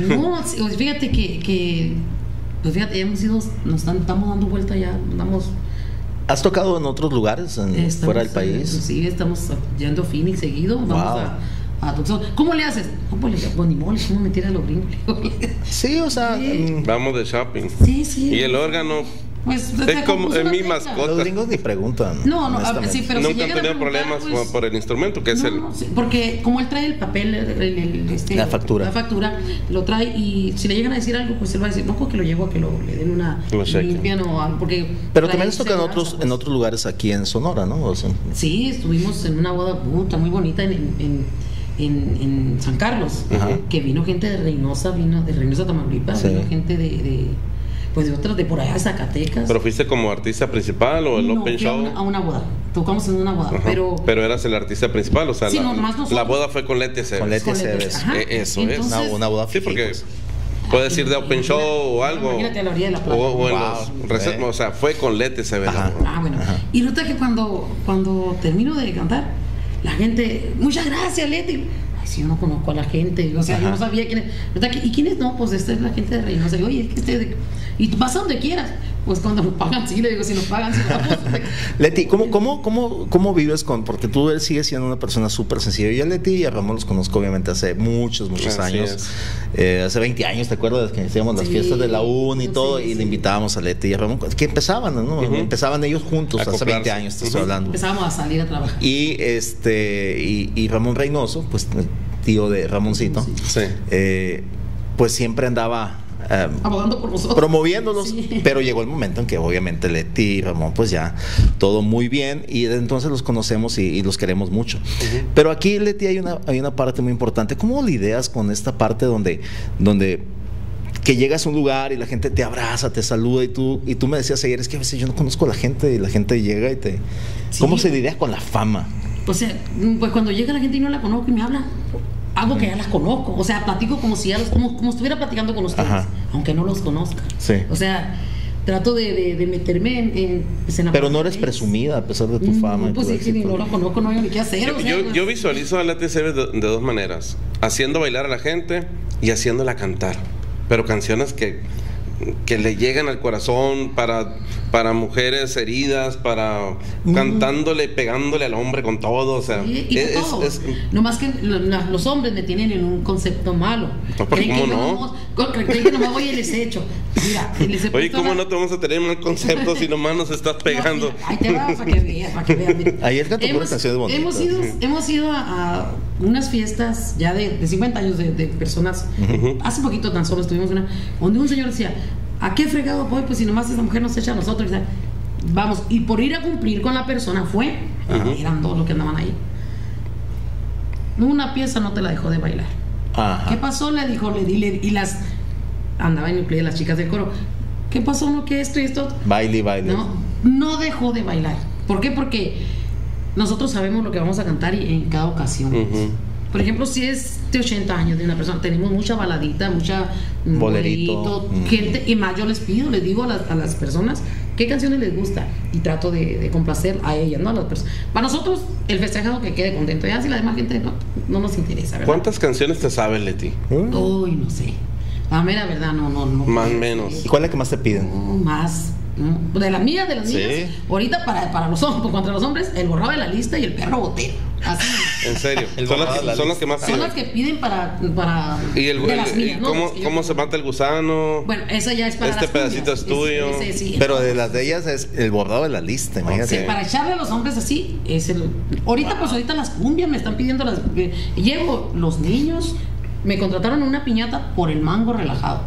No, pues, fíjate que, que, pues fíjate, hemos ido, nos están- estamos dando vuelta ya, andamos ¿Has tocado en otros lugares, en- Estamos, fuera del eh, país? Sí, estamos yendo a Phoenix seguido. Vamos Wow. a, a. ¿Cómo le haces? Pues, le digo, pues ¿cómo mentir a los gringos? Sí, o sea, Sí. mm, Vamos de shopping. sí, sí. Y el órgano, Pues, es como- es mi mascota. los gringos ni preguntan. No, no, a sí, pero si nunca han llegan a tenido problemas pues, por- el instrumento, que es No, el... sí, porque como él trae el papel, el- el- el- este, La factura. la factura, lo trae y si le llegan a decir algo, pues él va a decir, no, que lo llevo a que lo, le den una limpian o algo, porque Pero también has tocado en otros, pues. en otros lugares aquí en Sonora, ¿no? O sea, Sí, estuvimos en una boda puta, muy bonita en, en, en, en San Carlos, Ajá. que vino gente de Reynosa, vino de Reynosa, Tamaulipas, Sí. vino gente de, de, pues de otras, de por allá, de Zacatecas. ¿Pero fuiste como artista principal o el No, Open fui a Show? una, a una boda, tocamos en una boda, Ajá. pero... eras el artista principal, o sea, Sí, la, no, nomás nosotros. la boda fue con Leti Aceves. Con Leti ajá. Eh, eso es. Entonces, una, una boda Sí, porque pues. puedes ir de Open Show o algo. Imagínate a la orilla de la O, playa. o en Wow. los Eh. O sea, fue con Ajá. boda. Ah, bueno. Ajá. Y resulta que cuando, cuando termino de cantar, la gente, muchas gracias, Leti. Ay, si yo no conozco a la gente, o sea, yo Ajá. no sabía quién es. Que, ¿Y quién es? No, pues esta es la gente de Reynosa. Y, Oye, es que este de- Y tú vas a donde quieras. Pues cuando nos pagan, sí, le digo, si nos pagan, si no, pues, [laughs] Leti, ¿cómo, cómo, cómo, ¿cómo vives con.? Porque tú él sigues siendo una persona súper sencilla. Yo a Leti y a Ramón los conozco, obviamente, hace muchos, muchos Así años. Eh, hace 20 años, ¿te acuerdas? Que hacíamos las Sí, fiestas de la UN y sí, todo, y sí. le invitábamos a Leti y a Ramón, que empezaban, ¿no? Empezaban ellos juntos hace Acoplarse. 20 años, te estoy hablando. empezábamos a salir a trabajar. Y este y, y Ramón Reynoso, pues tío de Ramoncito, Sí. eh, pues siempre andaba eh, Abogando por nosotros. promoviéndolos, Sí. pero llegó el momento en que obviamente Leti y Ramón pues ya todo muy bien y desde entonces los conocemos y, y los queremos mucho. Pero aquí Leti hay una hay una parte muy importante. ¿Cómo lidias con esta parte donde donde que llegas a un lugar y la gente te abraza, te saluda y tú y tú me decías ayer es que a veces yo no conozco a la gente y la gente llega y te Sí. ¿Cómo se lidia con la fama? O sea, pues cuando llega la gente y no la conozco y me habla, hago que ya las conozco. O sea, platico como si ya los, como, como estuviera platicando con ustedes, Ajá. aunque no los conozca. Sí. O sea, trato de, de- de meterme en, en, pues, en la Pero no eres presumida a pesar de tu Mm, fama. Pues ni éxito. no lo conozco, no hay ni qué hacer. o Yo, sea, yo- pues, yo visualizo a Leti Aceves de, de dos maneras: haciendo bailar a la gente y haciéndola cantar. Pero canciones que, que le llegan al corazón para, para mujeres heridas, para cantándole, pegándole al hombre con todo. O sea, Sí, y es- todo. es- no más que los hombres me tienen en un concepto malo. No, creen, que ¿cómo yo no? nomás- creen que nomás voy y les echo. Mira, les he Oye, ¿cómo la- no te vamos a tener mal concepto si nomás nos estás pegando? No, mira, ahí te va para que veas, para que veas. mira. Ayer cantó puras Hemos- bonitas. Hemos ido, hemos ido a, a unas fiestas ya de, de 50 años de, de personas. Ujú. Hace poquito tan solo estuvimos en una, donde un señor decía, ¿a qué fregado voy? Pues si nomás esa mujer nos echa a nosotros. Vamos, y por ir a cumplir con la persona fue, eran dos los que andaban ahí. Una pieza no te la dejó de bailar. Ajá. ¿Qué pasó? Le dijo, le di, le- y las andaban incluidas las chicas del coro. ¿Qué pasó? No, que esto y esto. Baile, baile. No, no dejó de bailar. ¿Por qué? Porque nosotros sabemos lo que vamos a cantar y en cada ocasión. Ujú. Por ejemplo, si es de 80 años de una persona, tenemos mucha baladita, mucha Bolerito. Mm. gente, y más yo les pido, les digo a las, a las personas qué canciones les gusta y trato de, de complacer a ellas, ¿no? A las personas. Para nosotros, el festejado que quede contento, ya si la demás gente no, no nos interesa, ¿verdad? ¿Cuántas canciones te sabes, Leti? Uy, no sé. La mera verdad, no, no, no. Más o menos. ¿Y cuál es la que más te piden? No, más. ¿no? De las mías, de las Sí. mías. Ahorita para, para los hombres, contra los hombres, el borrado de la lista y el perro botero. Así. En serio. Son las, la que- son las que más Son piden. las que piden para. para ¿Y, el, de las el- mías, y ¿no? cómo, cómo se mata el gusano? Bueno, esa ya es para Este las pedacito es tuyo. Ese- ese sí. Pero de las de ellas es el bordado de la lista, Sí, imagínate. para echarle a los hombres así, es el. Ahorita, pues ahorita las cumbias me están pidiendo las. eh, Llego, los niños me contrataron una piñata por el mango relajado.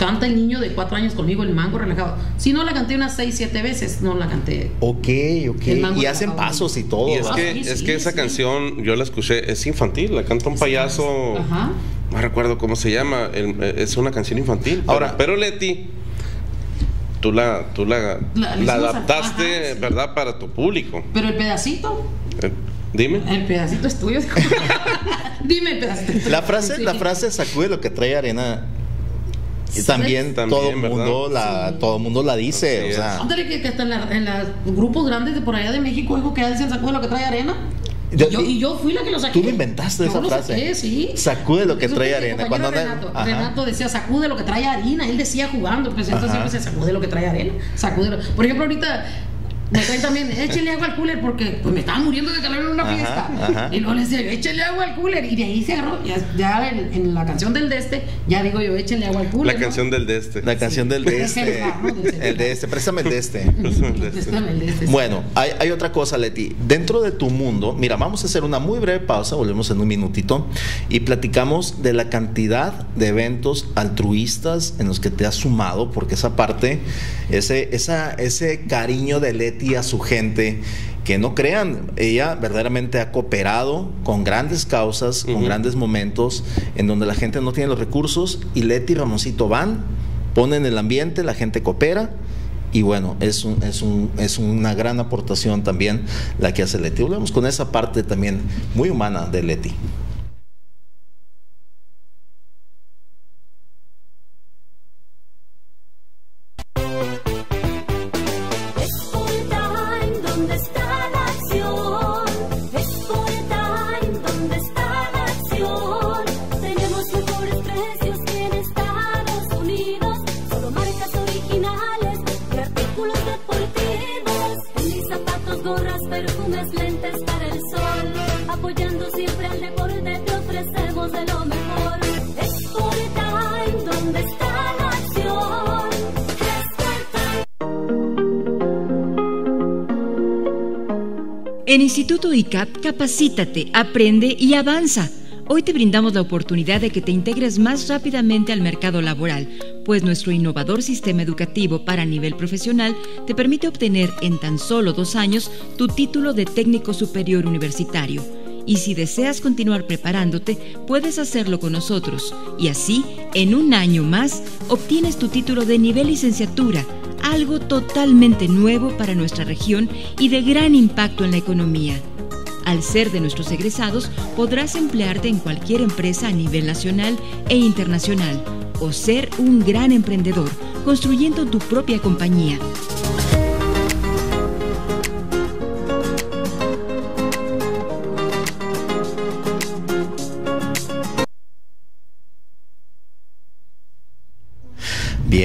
Canta el niño de cuatro años conmigo el mango relajado. Si no la canté unas seis, siete veces, no la canté. Ok, ok. Y hacen pasos y todo. Y es Ah, que, sí, es sí, que esa sí. canción, yo la escuché, es infantil, la canta un payaso. Ajá. No recuerdo cómo se llama, el- eh, es una canción infantil. Ahora- pero Leti, tú la, tú la, La- adaptaste, ajá, sí. ¿verdad? Para tu público. Pero el pedacito, Eh, dime. el pedacito es tuyo. [laughs] Dime el pedacito. es tuyo. La frase, Sí. la frase sacude lo que trae arena. Y Sí, también, también, todo el mundo la, Sí. todo mundo la dice. O sea, Ándale, que, que hasta en, la- en los grupos grandes de por allá de México, algo que dicen sacude lo que trae arena. Yo- y, yo, y yo fui la que lo saqué. Tú lo inventaste Yo esa lo frase. saqué, sí. Sacude lo que Eso trae arena. Cuando Renato. Renato decía sacude lo que trae harina. Él decía jugando, pues entonces siempre se sacude lo que trae arena. Sacude lo- Por ejemplo, ahorita me traen también, échale agua al cooler porque pues, me estaba muriendo de calor en una Ajá, fiesta. ajá. Y luego le decía, échale agua al cooler. Y de ahí se agarró, ya, ya en, en la canción del de este, ya digo yo, échale agua al cooler. La ¿no? canción del de este. La canción este. el del El de este, préstame el de este. [laughs] Préstame el de este. Bueno, hay, hay otra cosa, Leti. Dentro de tu mundo, mira, vamos a hacer una muy breve pausa, volvemos en un minutito y platicamos de la cantidad de eventos altruistas en los que te has sumado, porque esa parte, ese, esa, ese cariño de Leti a su gente, que no crean, ella verdaderamente ha cooperado con grandes causas, con grandes momentos en donde la gente no tiene los recursos y Leti y Ramoncito van, ponen el ambiente, la gente coopera y bueno, es, un- es, un- es una gran aportación también la que hace Leti. Volvemos con esa parte también muy humana de Leti. Instituto ICAP, capacítate, aprende y avanza. Hoy te brindamos la oportunidad de que te integres más rápidamente al mercado laboral, pues nuestro innovador sistema educativo para nivel profesional te permite obtener en tan solo dos años tu título de técnico superior universitario. Y si deseas continuar preparándote, puedes hacerlo con nosotros. Y así, en un año más, obtienes tu título de nivel licenciatura algo totalmente nuevo para nuestra región y de gran impacto en la economía. Al ser de nuestros egresados, podrás emplearte en cualquier empresa a nivel nacional e internacional o ser un gran emprendedor, construyendo tu propia compañía.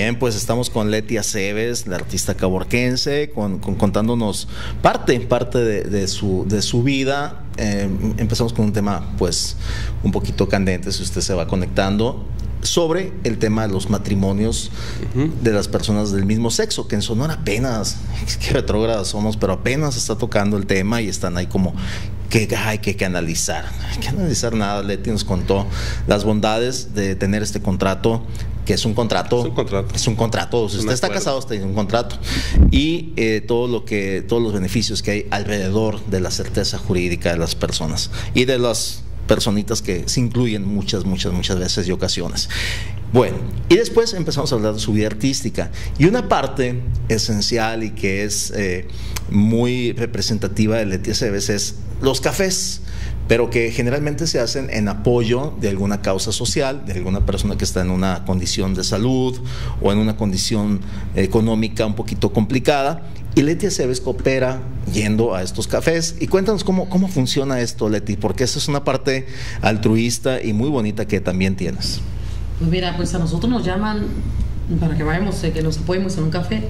Bien, pues estamos con Leti Aceves, la artista caborquense, con, con- contándonos parte, parte de, de su, de su vida. Eh, empezamos con un tema, pues, un poquito candente, si usted se va conectando, sobre el tema de los matrimonios de las personas del mismo sexo, que en Sonora apenas, [laughs] que retrógradas somos, pero apenas está tocando el tema y están ahí como que hay que, que analizar. Hay que analizar nada. Leti nos contó las bondades de tener este contrato, que es un contrato. Es un contrato. Es un contrato. Si usted está casado, usted tiene un contrato. Y eh, todo lo que, todos los beneficios que hay alrededor de la certeza jurídica de las personas y de las personitas que se incluyen muchas, muchas, muchas veces y ocasiones. Bueno, y después empezamos a hablar de su vida artística. Y una parte esencial y que es eh, muy representativa de Leti Aceves es los cafés, pero que generalmente se hacen en apoyo de alguna causa social, de alguna persona que está en una condición de salud o en una condición económica un poquito complicada. Y Leti Aceves coopera yendo a estos cafés. Y cuéntanos cómo, cómo funciona esto, Leti, porque esa es una parte altruista y muy bonita que también tienes. Pues mira, pues a nosotros nos llaman para que vayamos, eh, que los apoyemos en un café.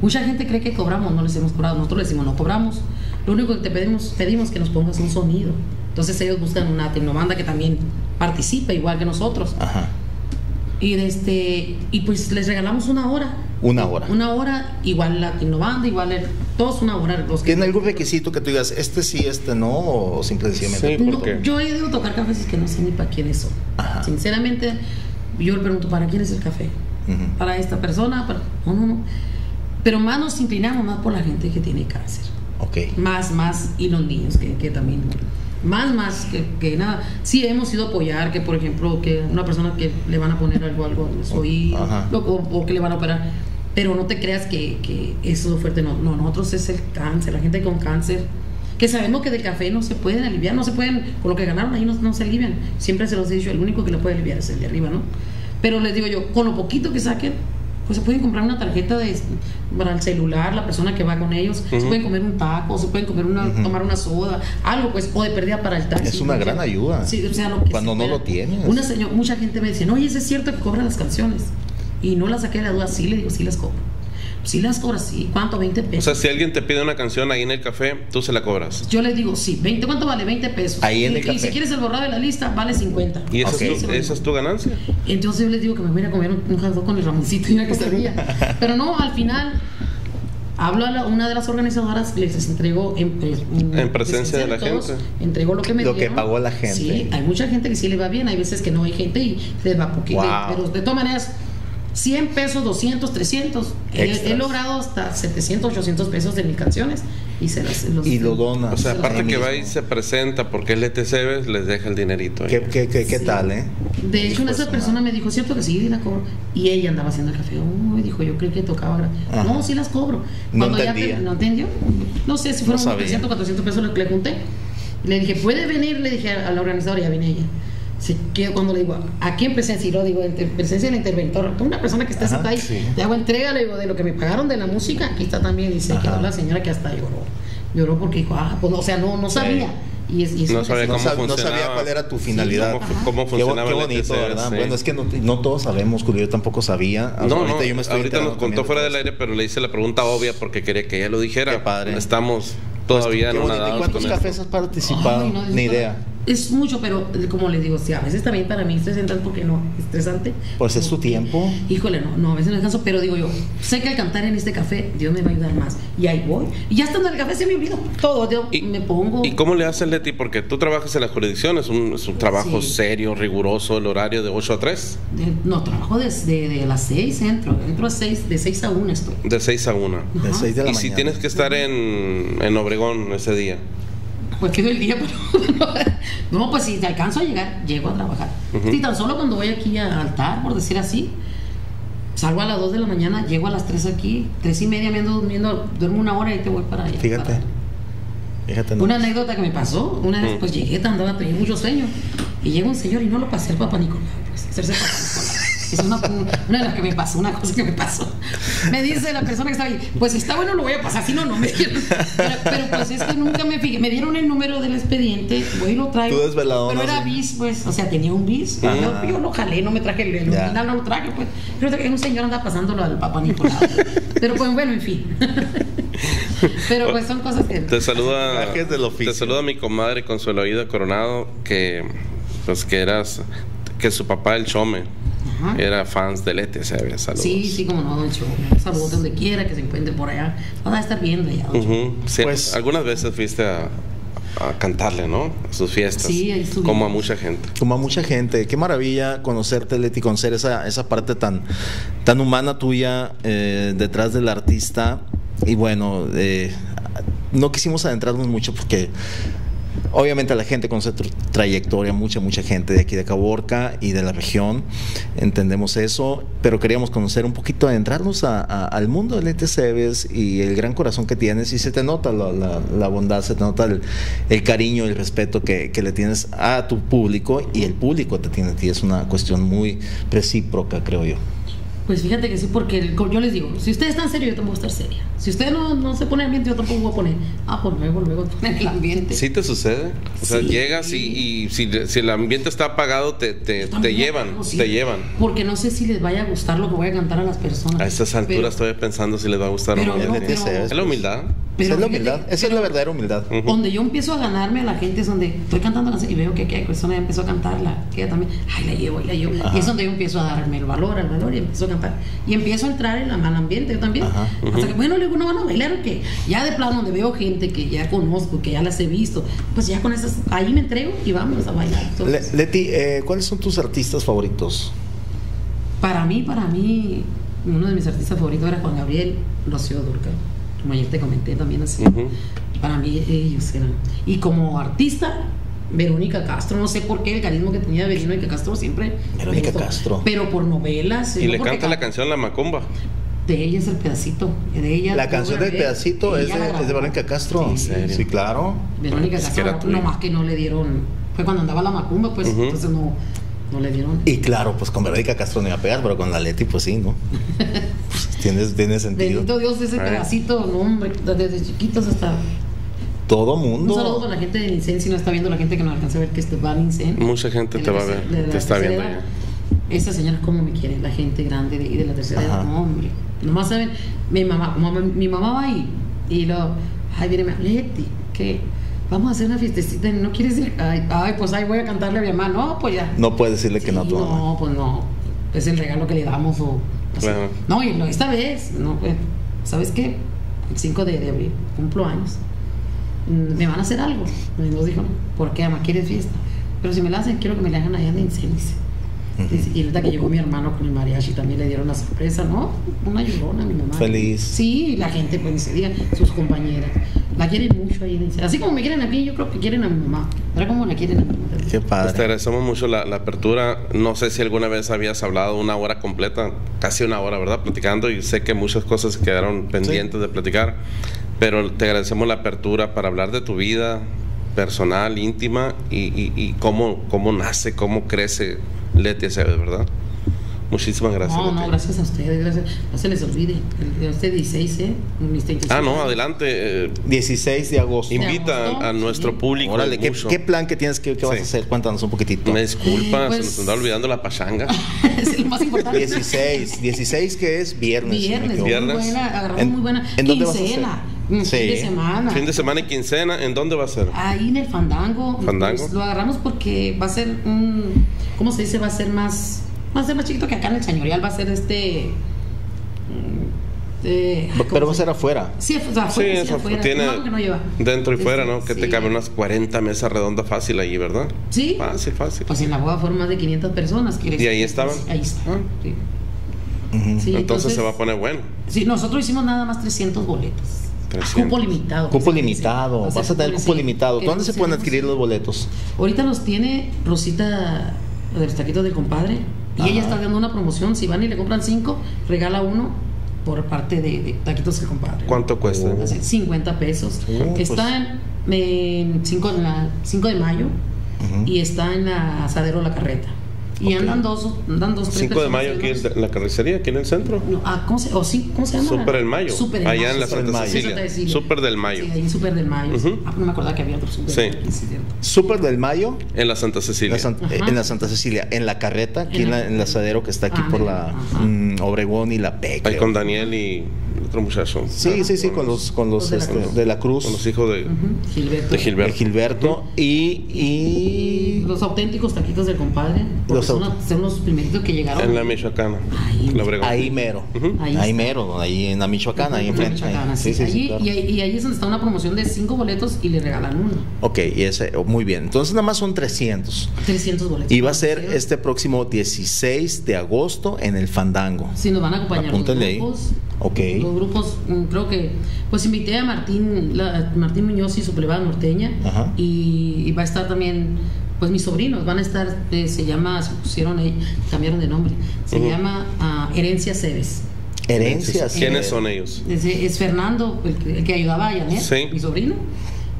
Mucha gente cree que cobramos, no les hemos cobrado. Nosotros les decimos, no cobramos. Lo único que te pedimos, pedimos que nos pongas un sonido. Entonces ellos buscan una tecnobanda que también participa igual que nosotros. Ajá. Y, este, y pues les regalamos una hora. Una hora. Una hora, igual la tecnobanda, igual el, todos una hora. Los que, ¿Tiene algún requisito que tú digas, este sí, este no? O simple y sencillamente. Sí. No, ¿Por qué? yo he ido a tocar cafés que no sé ni para quiénes son. Ajá. Sinceramente, yo le pregunto, ¿para quién es el café? Para esta persona, para- no, no, no. Pero más nos inclinamos más por la gente que tiene cáncer. Ok. Más, más, y los niños que, que también. Más, más que, que nada. Sí hemos ido a apoyar que, por ejemplo, que una persona que le van a poner algo, algo en su oído, o, o que le van a operar. Pero no te creas que, que eso es lo fuerte. No, no, nosotros es el cáncer, la gente con cáncer. Que sabemos que del café no se pueden aliviar, no se pueden, con lo que ganaron ahí no, no se alivian. Siempre se los he dicho, el único que le puede aliviar es el de arriba, ¿no? Pero les digo yo, con lo poquito que saquen, pues se pueden comprar una tarjeta de, para el celular, la persona que va con ellos, se pueden comer un taco, se pueden comer una, tomar una soda, algo pues, o de pérdida para el taxi. Es una gran ayuda. Sí, o sea, lo que Cuando se no pueda. lo tienes. Una señora, mucha gente me dice, no, oye, ¿es cierto que cobran las canciones? Y no las saqué de la duda, sí, le digo, sí las cobro. Sí las cobras, sí. ¿Cuánto? 20 O pesos. sea, si alguien te pide una canción ahí en el café, tú se la cobras. yo les digo, sí, 20, ¿cuánto vale? 20 pesos. Ahí en y, el y café. si quieres el borrado de la lista, vale 50. Y esa, Ok. es, tu, esa es tu ganancia. Entonces yo les digo que me voy a ir a comer un, dog con el Ramoncito y una quesadilla. [laughs] Pero no, al final hablo a la- una de las organizadoras, les entregó en, en- En presencia de la todos, gente. Entregó lo que me Lo que dieron. pagó la gente. Sí, hay mucha gente que sí le va bien, hay veces que no hay gente y les va poquito. Wow. Pero de todas maneras, 100 pesos, 200, 300. He, he logrado hasta 700, 800 pesos de mis canciones y se las los- Y lo donas. O sea, aparte que va y se presenta porque es LTCB, les deja el dinerito. ahí. ¿Qué, qué, qué, qué Sí. tal, eh? De hecho, de esa persona me dijo, ¿cierto que sí? Y la cobro. Y ella andaba haciendo el café. Uy, dijo, yo creí que tocaba. Ajá. No, sí las cobro. No ya entendía. te- no entendió. No sé si fueron No unos sabía. 300, 400 pesos lo que le junté. Y le dije, ¿puede venir? Le dije a la organizadora, ya viene ella. Se quedó cuando le digo, aquí en presencia, y lo digo, en presencia del interventor, una persona que está Ajá, sentada ahí, sí. le hago entrega, le digo, de lo que me pagaron de la música, aquí está también. Y se Ajá. quedó la señora que hasta lloró. Lloró porque dijo, ah, pues, o sea, no, no sabía. Y es, y es No sabía No, cómo no funcionaba. sabía cuál era tu finalidad. ¿Cómo, fu- cómo Qué, bo- funcionaba qué el bonito, LTCB, ¿verdad? sí. Bueno, es que no, no todos sabemos, Julio, yo tampoco sabía. Hasta No, ahorita no, yo me estoy ahorita nos contó fuera del aire, pero le hice la pregunta obvia porque quería que ella lo dijera. Qué padre. Estamos todavía Qué no bonito. ¿Y nadados cuántos con cafés esto. has participado? Ay, no, Ni para- idea. Es mucho, pero como les digo, sí, a veces también para mí es estresante porque no, estresante. Pues es tu tiempo. Híjole, no, no, a veces no descanso, pero digo yo, sé que al cantar en este café, Dios me va a ayudar más. Y ahí voy. Y ya estando en el café se me olvidó todo. Yo Y- me pongo. ¿Y cómo le haces, Leti? Porque tú trabajas en la jurisdicción, es un, es un trabajo Sí. serio, riguroso, el horario de 8 a 3, de- no, trabajo desde de, las 6, entro. Entro a 6, de 6 a 1 estoy. de 6 a 1. De Ajá. 6 de la Y mañana. si tienes que estar en, en Obregón ese día. Pues pido el día, [laughs] pero. no, pues si te alcanzo a llegar, llego a trabajar. Si tan solo cuando voy aquí al altar, por decir así, salgo a las 2 de la mañana, llego a las 3 aquí, 3 y media me ando durmiendo, duermo una hora y te voy para allá. Fíjate. para- Fíjate, no. Una anécdota que me pasó, una vez pues llegué, andaba, tenía mucho sueño, y llega un señor y no lo pasé al Papa Nicolau, pues. Es una, una de las que me pasó, una cosa que me pasó. Me dice la persona que estaba ahí, pues si está bueno lo voy a pasar, si no, no me dijeron. Pero, pero, pues es que nunca me fijé, me dieron el número del expediente, voy y lo traigo. Tú desveladona, Pero era bis, pues, o sea, tenía un bis. Ajá. Yo, yo lo jalé, no me traje el, el original, no lo traje, pues. Pero que un señor anda pasándolo al Papa Nicolau. Pero pues bueno, en fin. Pero pues son cosas que... Te saluda, Gajes del oficio. te saluda mi comadre Consuelo Aida Coronado, que pues que eras, que su papá el Chome Ajá. era fans de Leti, ¿sabes? Saludos. Sí, sí, como no, don Cho. Un saludo donde quiera que se encuentre por allá. Vas a estar viendo don. Sí, Pues- algunas veces fuiste a, a cantarle, ¿no? A sus fiestas. Sí, ahí. Como a mucha gente. Como a mucha gente, qué maravilla conocerte, Leti, conocer esa, esa parte tan, tan humana tuya eh, detrás del artista. Y bueno, eh, no quisimos adentrarnos mucho porque obviamente la gente conoce tu trayectoria, mucha, mucha gente de aquí de Caborca y de la región, entendemos eso, pero queríamos conocer un poquito, adentrarnos a- al mundo del Leti Cebes y el gran corazón que tienes y se te nota la, la- la bondad, se te nota el, el cariño, el respeto que, que le tienes a tu público y el público te tiene a ti, es una cuestión muy recíproca, creo yo. Pues fíjate que sí, porque yo les digo, si ustedes están serios, yo tampoco voy a estar seria. Si usted no, no se pone ambiente, yo tampoco voy a poner. Ah, pues luego, luego [laughs] poner el ambiente. ¿Sí te sucede? O sea, Sí. llegas y, y si, si el ambiente está apagado, te, te, te llevan, sí. te llevan. Porque no sé si les vaya a gustar lo que voy a cantar a las personas. A estas alturas Pero- estoy pensando si les va a gustar o no. pero- Es la humildad. Pero Esa es la fíjate, humildad, esa es la verdadera humildad. Ujú. Donde yo empiezo a ganarme a la gente es donde estoy cantando y veo que aquella persona ya empezó a cantarla, que ella también, ay, la llevo, la llevo. Ajá. Y es donde yo empiezo a darme el valor, el valor y empiezo a cantar. Y empiezo a entrar en el mal ambiente yo también. Ajá. Hasta que, bueno, luego no van a bailar o qué. Ya de plano donde veo gente que ya conozco, que ya las he visto, pues ya con esas, ahí me entrego y vamos a bailar. Entonces, Le- Leti, eh, ¿cuáles son tus artistas favoritos? para mí, para mí, uno de mis artistas favoritos era Juan Gabriel, Rocío Durcal. Como ayer te comenté también así. Para mí ellos eran. Y como artista, Verónica Castro, no sé por qué el carisma que tenía Verónica Castro siempre. Verónica. Castro. Pero por novelas. Y no le canta la ca- canción La Macumba. De ella es el pedacito. De ella. La canción del pedacito es de, es de grabó. Verónica Castro. Sí, claro. Verónica Castro, tuyo. no más que no le dieron. Fue cuando andaba la macumba, pues entonces no, no le dieron. Y claro, pues con Verónica Castro no iba a pegar, pero con la Leti, pues sí, ¿no? [laughs] Pues tienes, tiene sentido. Bendito Dios, ese pedacito, no, hombre, desde chiquitos hasta. Todo Un saludo mundo. para la gente de Nicen, si no está viendo la gente que no alcanza a ver que este va a Nicen. Mucha gente te va a ver, de la te está viendo edad. ya. Esa señora como me quiere, la gente grande de, y de la tercera Ajá. edad, no, hombre. Nomás saben, mi mamá, mi, mi mamá va ahí y lo, ay, viene, Leti, ¿qué? Vamos a hacer una fiestecita, ¿no quieres ir? Ay, ay, pues ahí voy a cantarle a mi mamá. No, pues ya. No puedes decirle que no a tu mamá. No, pues no. Es el regalo que le damos o así. Claro. No, y no, esta vez, no, pues, ¿sabes qué? El 5 de, de abril, cumplo años. Mm, ¿Me van a hacer algo? Y nos dijo, ¿por qué, mamá? ¿Quieres fiesta? Pero si me la hacen, quiero que me la hagan allá en Incendice. Y ahorita que llegó mi hermano con el mariachi también le dieron una sorpresa, ¿no? Una llorona a mi mamá. Feliz. Sí, y la gente, pues ni se diga, sus compañeras. La quieren mucho ahí. Así como me quieren a mí, yo creo que quieren a mi mamá. Era como la quieren a mi mamá. Qué Pues te padre. agradecemos mucho la, la apertura. No sé si alguna vez habías hablado una hora completa, casi una hora, ¿verdad? Platicando y sé que muchas cosas se quedaron pendientes de platicar, pero te agradecemos la apertura para hablar de tu vida personal, íntima y, y- y cómo, cómo nace, cómo crece Leti Aceves, ¿verdad? Muchísimas gracias. No, no, Leti. gracias a ustedes, gracias. No se les olvide. Este 16, ¿eh? Mis 35. Ah, no, adelante. eh, 16 de agosto. invita agosto, a, a nuestro sí. público. Órale, ¿qué, plan que tienes? ¿Qué, qué vas Sí. a hacer? Cuéntanos un poquitito. Me disculpa, Pues- se nos andaba olvidando la pachanga. [laughs] es lo más importante. 16. 16 que es viernes. Viernes. Viernes. muy buena, agarramos ¿En- muy buena. en dónde vas a hacer? Quincena, Sí. fin de semana. Fin de semana y quincena, ¿en dónde va a ser? Ahí en el fandango. Fandango. pues, lo agarramos porque va a ser un. ¿Cómo se dice? Va a ser más. Va a ser más chiquito que acá en el Chañorial. Va a ser este. mm, eh, ¿cómo Pero va a se- ser afuera. Sí, o sea, afuera, sí, eso afuera. tiene No, que no lleva. dentro y fuera, Este, ¿no? Que te caben unas 40 mesas redondas fácil ahí, ¿verdad? Sí. Fácil, fácil. Pues en la boda fueron más de 500 personas. quiere ¿Y ahí estaban? Ahí estaban. Sí. Ujú. Sí, entonces, se va a poner bueno. Sí, nosotros hicimos nada más 300 boletos. 300. Cupo limitado. Cupo limitado. Vas a tener cupo limitado. ¿Dónde se pueden adquirir los boletos? Ahorita los tiene Rosita de los taquitos del compadre. Y Ajá. ella está dando una promoción. Si van y le compran 5, regala uno por parte de, de taquitos del compadre. ¿Cuánto cuesta? Oh. Así, 50 pesos. Oh, pues. está en 5 en la 5 de mayo y está en la Asadero La Carreta. Y andan dos, andan dos, tres 5 de mayo aquí en la carnicería, aquí en el centro. no, ah, ¿cómo, se, o sí, ¿Cómo se llama? Super el Mayo. Super el allá Mayo. en la Super Santa Mayo. Cecilia. Cecilia. Super del Mayo. Sí, ahí en Super del Mayo. Ah, no me acordaba que había otro Super Sí. aquí, sí. Súper del Mayo. En la Santa Cecilia. La San- eh, en la Santa Cecilia, en la carreta, aquí en, En la- la- en el asadero que está aquí Ah, por la mm, Obregón y la P. Ahí con Daniel y otro muchacho. Sí, sí, sí, con los, con los Los de la este, Cruz. de la Cruz, Con los hijos de, Gilberto. de de Gilberto. Y, y Los auténticos taquitos del compadre. Los son, aut- son los primeritos que llegaron. En la Michoacana. Ahí. La ahí mero. Ujú. Ahí Ahí, está. mero, ahí en la Michoacana, ahí enfrente. ahí. Michoacana, Sí, sí, sí, claro. y, ahí, y ahí es donde está una promoción de 5 boletos y le regalan uno. Ok, y ese, oh, muy bien. Entonces nada más son 300. 300 boletos. Y va a ser este próximo 16 de agosto en el Fandango. Si nos van a acompañar Apúntenle ahí. los grupos. Ok. Los grupos, mm, creo que. Pues invité a Martín, la- Martín Muñoz y su plebada norteña. Ajá. Y, y va a estar también. Pues mis sobrinos van a estar, eh, se llama, se pusieron ahí, cambiaron de nombre. Se llama ah, Herencia Cebes. Herencias. ¿Quiénes son ellos? Es, es Fernando, el que, el que ayudaba a Janet, Sí. mi sobrino,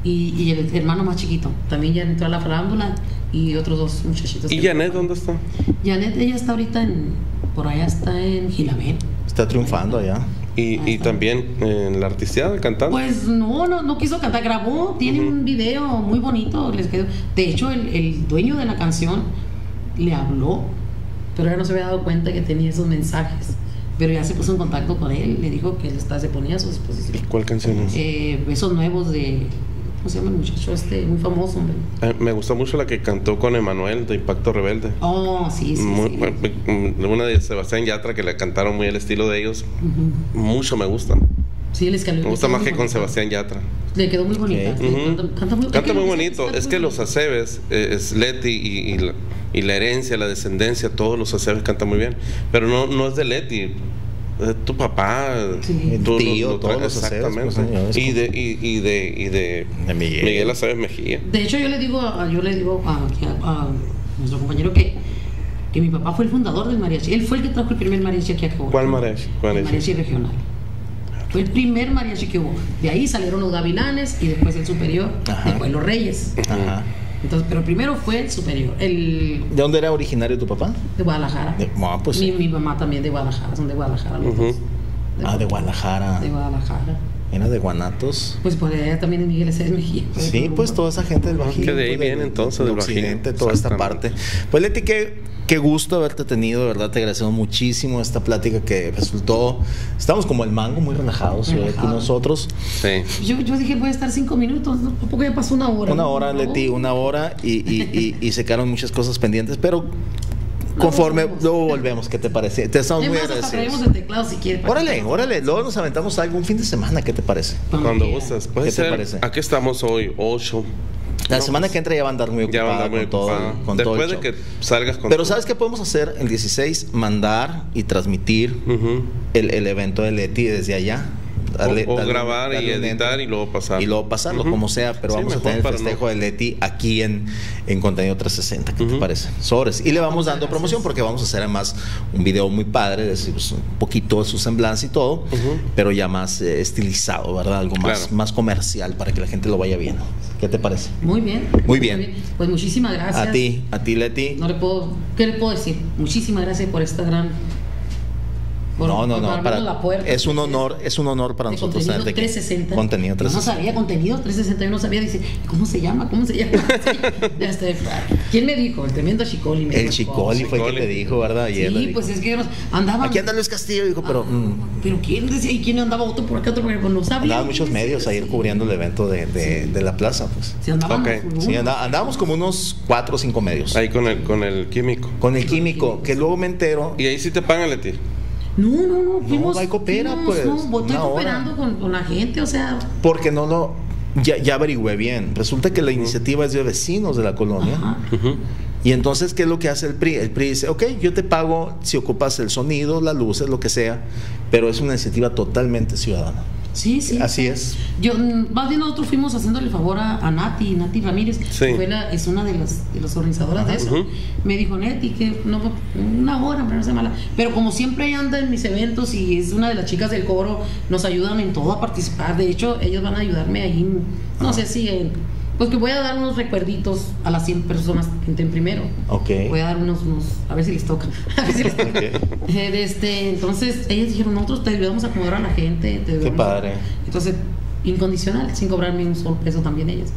y, y el hermano más chiquito. También ya entró a la farándula y otros dos muchachitos. ¿Y Janet dónde está? Janet, ella está ahorita en. Por allá está en Gilamén. Está triunfando allá. Y, y también en la artisteada cantando. Pues no, no, no quiso cantar, grabó, tiene un video muy bonito, les quedó. De hecho, el, el dueño de la canción le habló, pero él no se había dado cuenta que tenía esos mensajes. Pero ya se puso en contacto con él, le dijo que él está, se ponía a su disposición. ¿Cuál canción es? Eh, besos nuevos de. ¿Cómo se llama el muchacho este? Muy famoso, hombre. Eh, me gustó mucho la que cantó con Emanuel de Impacto Rebelde. Oh, sí, sí. Muy- sí. mm, Una de Sebastián Yatra que le cantaron muy al estilo de ellos. Ujú. Mucho me gusta. Sí, les Me gusta más que con Sebastián Yatra. Le quedó muy bonita. Sí, Ujú. canta, canta muy, Canta muy bonito. canta Es muy que los. Aceves, eh, es Leti y, y la, y la herencia, la descendencia, todos los Aceves cantan muy bien. Pero no, no es de Leti. Es tu papá, Sí. Tú tío, lo- lo todos traes- los Aceves, pues, exactamente. señor, es y, de, y, y de y de De Miguel. Aceves Mejía. De hecho, yo le digo, a- yo le digo a, a- a nuestro compañero que, que mi papá fue el fundador del mariachi. Él fue el que trajo el primer mariachi aquí a Cabo. ¿Cuál mariachi? ¿Cuál El mariachi regional. Fue el primer mariachi que hubo. De ahí salieron los gavilanes y después el superior, Ajá. después los reyes. Ajá. Entonces, pero primero fue el superior, el ¿De dónde era originario tu papá? de Guadalajara. De- ah, pues mi, sí. mi mamá también de Guadalajara, son de Guadalajara los dos. Ah, de Guadalajara. De Guadalajara. Era de Guanatos. Pues por allá también en Miguel Aceves Mejía. Sí, pues toda esa gente del Bajío. que de ahí pues, viene entonces, del occidente, toda esta parte. Pues Leti, qué, qué gusto haberte tenido, de verdad te agradecemos muchísimo esta plática que resultó, estamos como el mango, muy relajados aquí Relajados. nosotros. Sí. Yo, yo dije, voy a estar cinco minutos. ¿no? ¿A poco ya pasó una hora? Una hora, No. Leti, una hora y, y, y, y se quedaron muchas cosas pendientes, pero conforme luego volvemos, ¿qué te parece? Te estamos Es muy agradecidos. el teclado si quiere. para Órale, que- órale, luego nos aventamos algo un fin de semana, ¿qué te parece? Cuando. Puede ¿Qué te parece? Aquí estamos hoy, 8. La semana que entra ya va a andar muy ocupada andar muy con todo, ocupada. con todo el Después de show. que salgas con Pero ¿sabes qué podemos hacer el 16? Mandar y transmitir Ujú. el, el evento de Leti desde allá. Darle- o, o darle- grabar y darle editar y luego pasar. Y luego pasarlo, como sea, pero Sí, vamos a tener el festejo no- de Leti aquí en, en Contenido 360. ¿Qué te parece? Sobres. Y le vamos dando gracias. promoción porque vamos a hacer además un video muy padre, es decir, pues, un poquito de su semblanza y todo, pero ya más eh, estilizado, ¿verdad? Algo más, Claro. más comercial para que la gente lo vaya viendo. ¿Qué te parece? Muy bien. Muy bien. Pues muchísimas gracias. A ti, a ti, Leti. No le puedo, ¿qué le puedo decir? Muchísimas gracias por esta gran. Por- no, no, por no. Para, la puerta. es un honor, es un honor para nosotros contenido tenerte aquí. 360. Contenido Yo no 360. sabía contenido 360, yo no sabía, dice, ¿cómo se llama? ¿Cómo se llama? [laughs] Ya estoy- ¿Quién me dijo? El tremendo Chicoli. me El dijo, Chicoli fue el que te dijo, ¿verdad? Ayer Sí, pues es que nos andaban. Aquí anda Luis Castillo, dijo, pero mm, Pero ¿quién decía? ¿Y quién andaba otro por acá, otro por acá? Pues no sabía. andaban muchos medios a ir Sí. cubriendo el evento de, de- de la plaza, pues. Andaban. Sí, anda- andábamos como unos cuatro o cinco medios. Ahí con el, con el químico. Con el químico, que luego me entero. Y ahí sí te pagan, Leti. No, no, no. Fuimos, coopera, fuimos, pues, No, voy- estoy cooperando con, con la gente, o sea. Porque no lo. Ya, ya averigüé bien. Resulta que la iniciativa es de vecinos de la colonia. Y entonces, ¿qué es lo que hace el PRI? El PRI dice, ok, yo te pago si ocupas el sonido, las luces, lo que sea, pero es una iniciativa totalmente ciudadana. Sí, sí. Así es. Yo, más bien nosotros fuimos haciéndole favor a, a Nati, Nati Ramírez, Sí. que fue la- es una de las, de las organizadoras de eso. Me dijo, Neti, que no, una hora, hombre, no sea mala. Pero como siempre ella anda en mis eventos y es una de las chicas del coro, nos ayudan en todo a participar. De hecho, ellos van a ayudarme ahí, no sé si en- Pues que voy a dar unos recuerditos a las 100 personas que entren primero. Ok. Voy a dar unos, unos, a ver si les toca. [laughs] A ver si les toca. Ok. Eh, este, entonces ellos dijeron, nosotros te ayudamos a acomodar a la gente. te a-". padre. Entonces, incondicional, sin cobrarme un solo peso también ellas.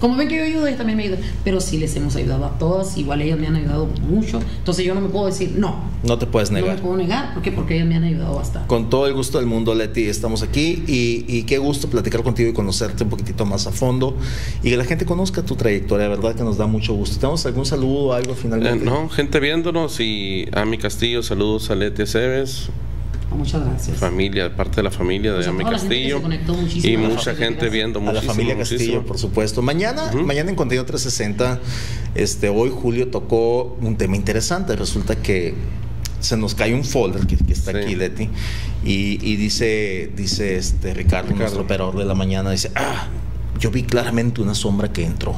Como ven que yo ayudo, ellas también me ayudan. Pero sí les hemos ayudado a todas, igual ellas me han ayudado mucho. Entonces yo no me puedo decir, no, No te puedes no negar. me puedo negar. ¿Por qué? Porque ellas me han ayudado bastante. Con todo el gusto del mundo, Leti, estamos aquí y, y qué gusto platicar contigo y conocerte un poquitito más a fondo y que la gente conozca tu trayectoria, ¿verdad? Que nos da mucho gusto. ¿Tenemos algún saludo o algo Eh, finalmente? no, gente viéndonos y a mi Castillo, saludos a Leti Aceves, Muchas gracias. familia, parte de la familia de a Ami toda la gente que Castillo se y mucha gente viendo a la muchísimo, familia Castillo, muchísimo. por supuesto. Mañana, mañana en Contenido 360, este, hoy Julio tocó un tema interesante. Resulta que se nos cae un folder que, que está Sí. aquí, Leti, y, y dice, dice este Ricardo, Ricardo. nuestro operador de la mañana, dice, ah, yo vi claramente una sombra que entró.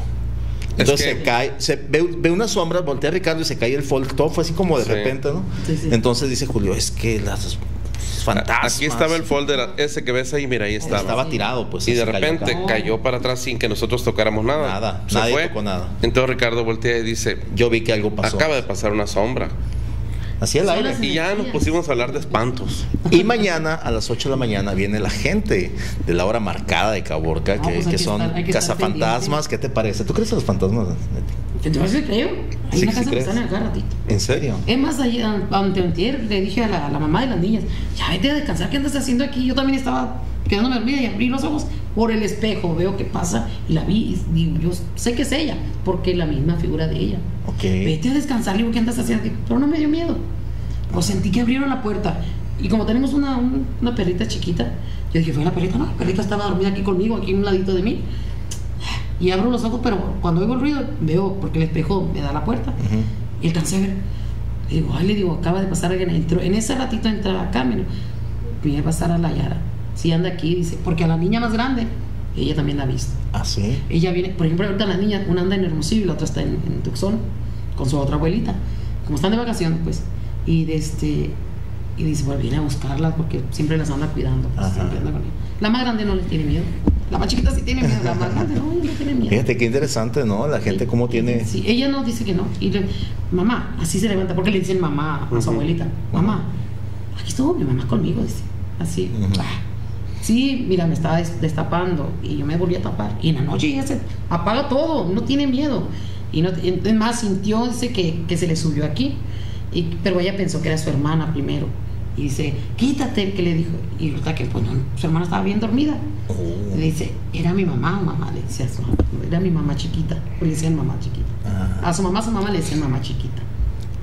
Es Entonces que- se cae, se ve, ve una sombra, voltea a Ricardo y se cae el folder, todo fue así como de Sí. repente, ¿no? Sí, sí. Entonces dice Julio, es que las fantasmas. Aquí estaba el folder, ese que ves ahí, mira, ahí estaba. Estaba tirado, pues. y de cayó repente cayó para atrás sin que nosotros tocáramos nada. Nada, Se nadie fue. tocó nada. Entonces Ricardo voltea y dice, Yo vi que algo pasó. acaba de pasar una sombra. Así Son aire. Y ya nos pusimos a hablar de espantos. Y mañana a las 8 de la mañana viene la gente de la hora marcada de Caborca, No, que, pues que que son estar- que cazafantasmas. ¿Qué te parece? ¿Tú crees en los fantasmas? Entonces creo. Hay Sí, una sí casa que crees. están acá ratito. ¿En serio? Es más, ahí, ante antier, le dije a la, a la mamá de las niñas, ya vete a descansar, ¿qué andas haciendo aquí? Yo también estaba quedándome dormida y abrí los ojos por el espejo, veo qué pasa y la vi y digo, yo sé que es ella, porque es la misma figura de ella. Ok. Vete a descansar, digo, ¿qué andas haciendo aquí? Pero no me dio miedo. O sentí que abrieron la puerta. Y como tenemos una, un- una perrita chiquita, yo dije, fue la perrita, no, la perrita estaba dormida aquí conmigo, aquí a un ladito de mí. Y abro los ojos, pero cuando oigo el ruido, veo, porque el espejo me da la puerta. Ujú. Y alcancé a ver. Le digo, ay, le digo, acaba de pasar alguien. Entró, en ese ratito entra Carmen. Viene a pasar a la Yara. Si anda aquí, dice, porque a la niña más grande, ella también la ha visto. ¿Ah, sí? Ella viene, por ejemplo, ahorita la niña, una anda en Hermosillo y la otra está en, en Tucson con su otra abuelita. Como están de vacaciones, pues. Y de este. Y dice, bueno, viene a buscarlas porque siempre las anda cuidando. pues, siempre anda con ella. La más grande no le tiene miedo. La más chiquita sí tiene miedo. La más grande no, no tiene miedo. Fíjate qué interesante, ¿no? La gente cómo tiene... Sí, ella no dice que no. Y le, mamá, así se levanta, porque le dicen mamá a su abuelita. Mamá, aquí estuvo mi mamá conmigo, dice. Así. Ah, Sí, mira, me estaba des- destapando y yo me volví a tapar. Y en la noche ella se apaga todo, no tiene miedo. Y no, es más, sintió dice, que, que se le subió aquí. Y, pero ella pensó que era su hermana primero. Y dice, quítate, que le dijo. Y resulta que pues, no, su hermana estaba bien dormida. Oh. Le dice, era mi mamá, mamá, le decía a su mamá. Era mi mamá chiquita. Le decían mamá chiquita. Ah. A su mamá, a su mamá le decían mamá chiquita.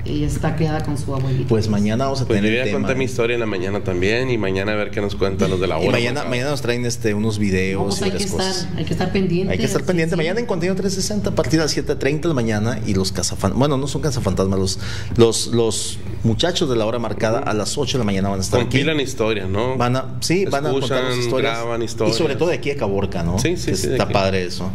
Ella está criada con su abuelita. Pues mañana vamos a Pues tener yo ya tema. conté mi historia en la mañana también y mañana a ver qué nos cuentan los de la Y hora. mañana, mañana nos traen este, unos videos No, pues y hay que, varias estar, cosas. hay que estar pendiente. Hay que estar Sí, pendiente. sí. Mañana en Contenido 360 a partir de las 7.30 de la mañana y los cazafantasmas, bueno, no son cazafantasmas, los, los, los muchachos de la hora marcada a las 8 de la mañana van a estar aquí. Compilan historias, ¿no? Van a, sí, van a contar las historias. Y sobre todo de aquí a Caborca, ¿no? Sí, sí, Que sí, Está aquí. padre eso.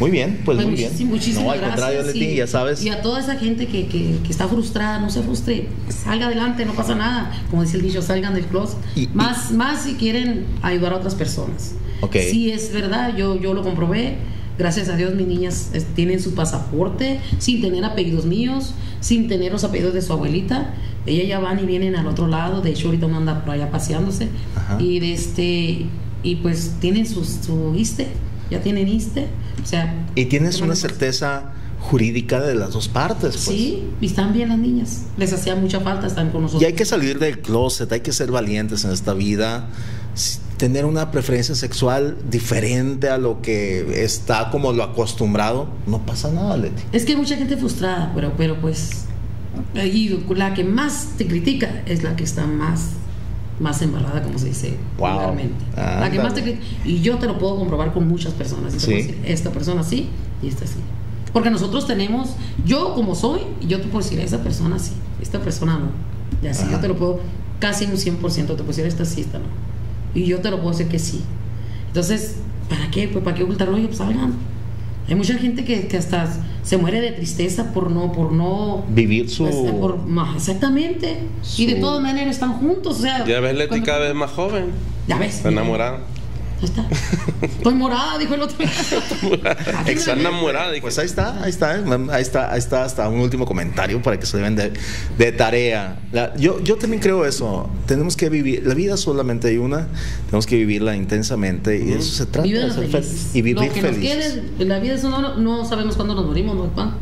Muy bien, pues, Pues muy bien. muchísim- muchísimas no, al gracias, contrario, Leti, y- ya sabes. Y a toda esa gente que, que, que está frustrada, no se frustre, salga adelante, no pasa nada. Como dice el dicho, salgan del closet. Y- y- más, más si quieren ayudar a otras personas. Ok. Sí, es verdad, yo, yo lo comprobé. Gracias a Dios mis niñas tienen su pasaporte sin tener apellidos míos, sin tener los apellidos de su abuelita. Ellas ya van y vienen al otro lado. De hecho, ahorita uno anda por allá paseándose. Ajá. Y de este y pues tienen su, su ISTE, ya tienen ISTE. O sea, Y tienes ¿cómo una certeza jurídica de las dos partes, pues. Sí, y están bien las niñas. Les hacía mucha falta estar con nosotros. Y hay que salir del closet, hay que ser valientes en esta vida, tener una preferencia sexual diferente a lo que está como lo acostumbrado, no pasa nada, Leti. Es que hay mucha gente frustrada, pero, pero pues. Y la que más te critica es la que está más, más embarrada, como se dice Wow. vulgarmente. La que más te. Y yo te lo puedo comprobar con muchas personas. Y te Sí. puedo decir, esta persona sí y esta sí. Porque nosotros tenemos, yo como soy, yo te puedo decir, esa persona sí, esta persona no. Y así Ajá. yo te lo puedo, casi un 100% te puedo decir, esta sí, esta no. Y yo te lo puedo decir que sí. Entonces, ¿para qué? Pues para qué ocultarlo, oye, pues salgan. Hay mucha gente que, que hasta se muere de tristeza por no, por no Vivir su... este, por- exactamente. Y de todas maneras están juntos. O sea, Ya ves, Leti cuando- cada vez más joven. Ya ves. Está enamorada. Ahí está. Estoy morada, dijo el otro. [laughs] Enamorada. dije. Pues ahí está, ahí está, ahí está, ahí está hasta un último comentario para que se deben de, de tarea. La- yo, yo también creo eso. Tenemos que vivir, la vida solamente hay una, tenemos que vivirla intensamente y de eso se trata. Vivan de ser felices. feliz y vivir Lo que nos felices. quede la vida eso no, no sabemos cuándo nos morimos, no cuándo.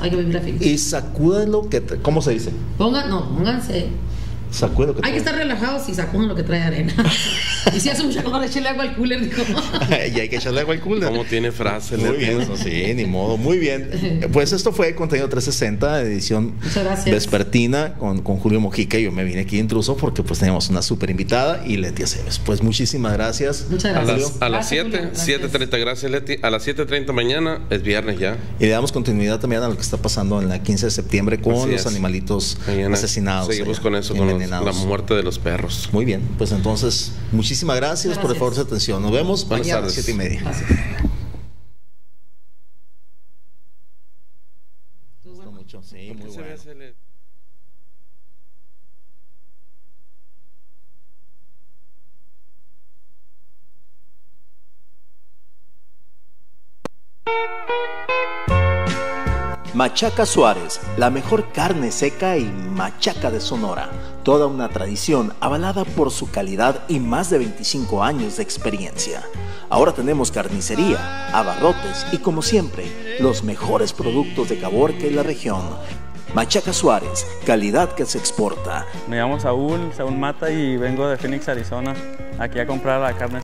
Hay que vivirla feliz. Y sacude lo que, te- ¿cómo se dice? Pongan, no, pónganse. Sacude lo que Hay que estar relajados y sacuden lo que trae arena. [laughs] y si hace mucha calor, échale agua al cooler, dijo. [laughs] y hay que echarle agua al culo. ¿Cómo tiene frase? Muy bien, eso sí, ni modo, muy bien. [laughs] Pues esto fue Contenido 360, edición vespertina con, con Julio Mojica. Yo me vine aquí intruso porque pues teníamos una súper invitada y Leti Aceves. Pues muchísimas gracias. Muchas A gracias. las, a las Gracias, 7, Julio, gracias. 7.30, gracias Leti. A las 7.30 mañana es viernes ya. Y le damos continuidad también a lo que está pasando en la 15 de septiembre con Así los es. animalitos Mañana asesinados. Seguimos allá, con eso, con los- la muerte de los perros. Muy bien, pues entonces, muchísimas gracias, por el favor de su atención. Nos vemos Buenas mañana a las. 7 y media. Gracias. Machaca Suárez, la mejor carne seca y machaca de Sonora. Toda una tradición avalada por su calidad y más de 25 años de experiencia. Ahora tenemos carnicería, abarrotes y como siempre, los mejores productos de Caborca y la región. Machaca Suárez, calidad que se exporta. Me llamo Saúl, Saúl Mata y vengo de Phoenix, Arizona, aquí a comprar la carne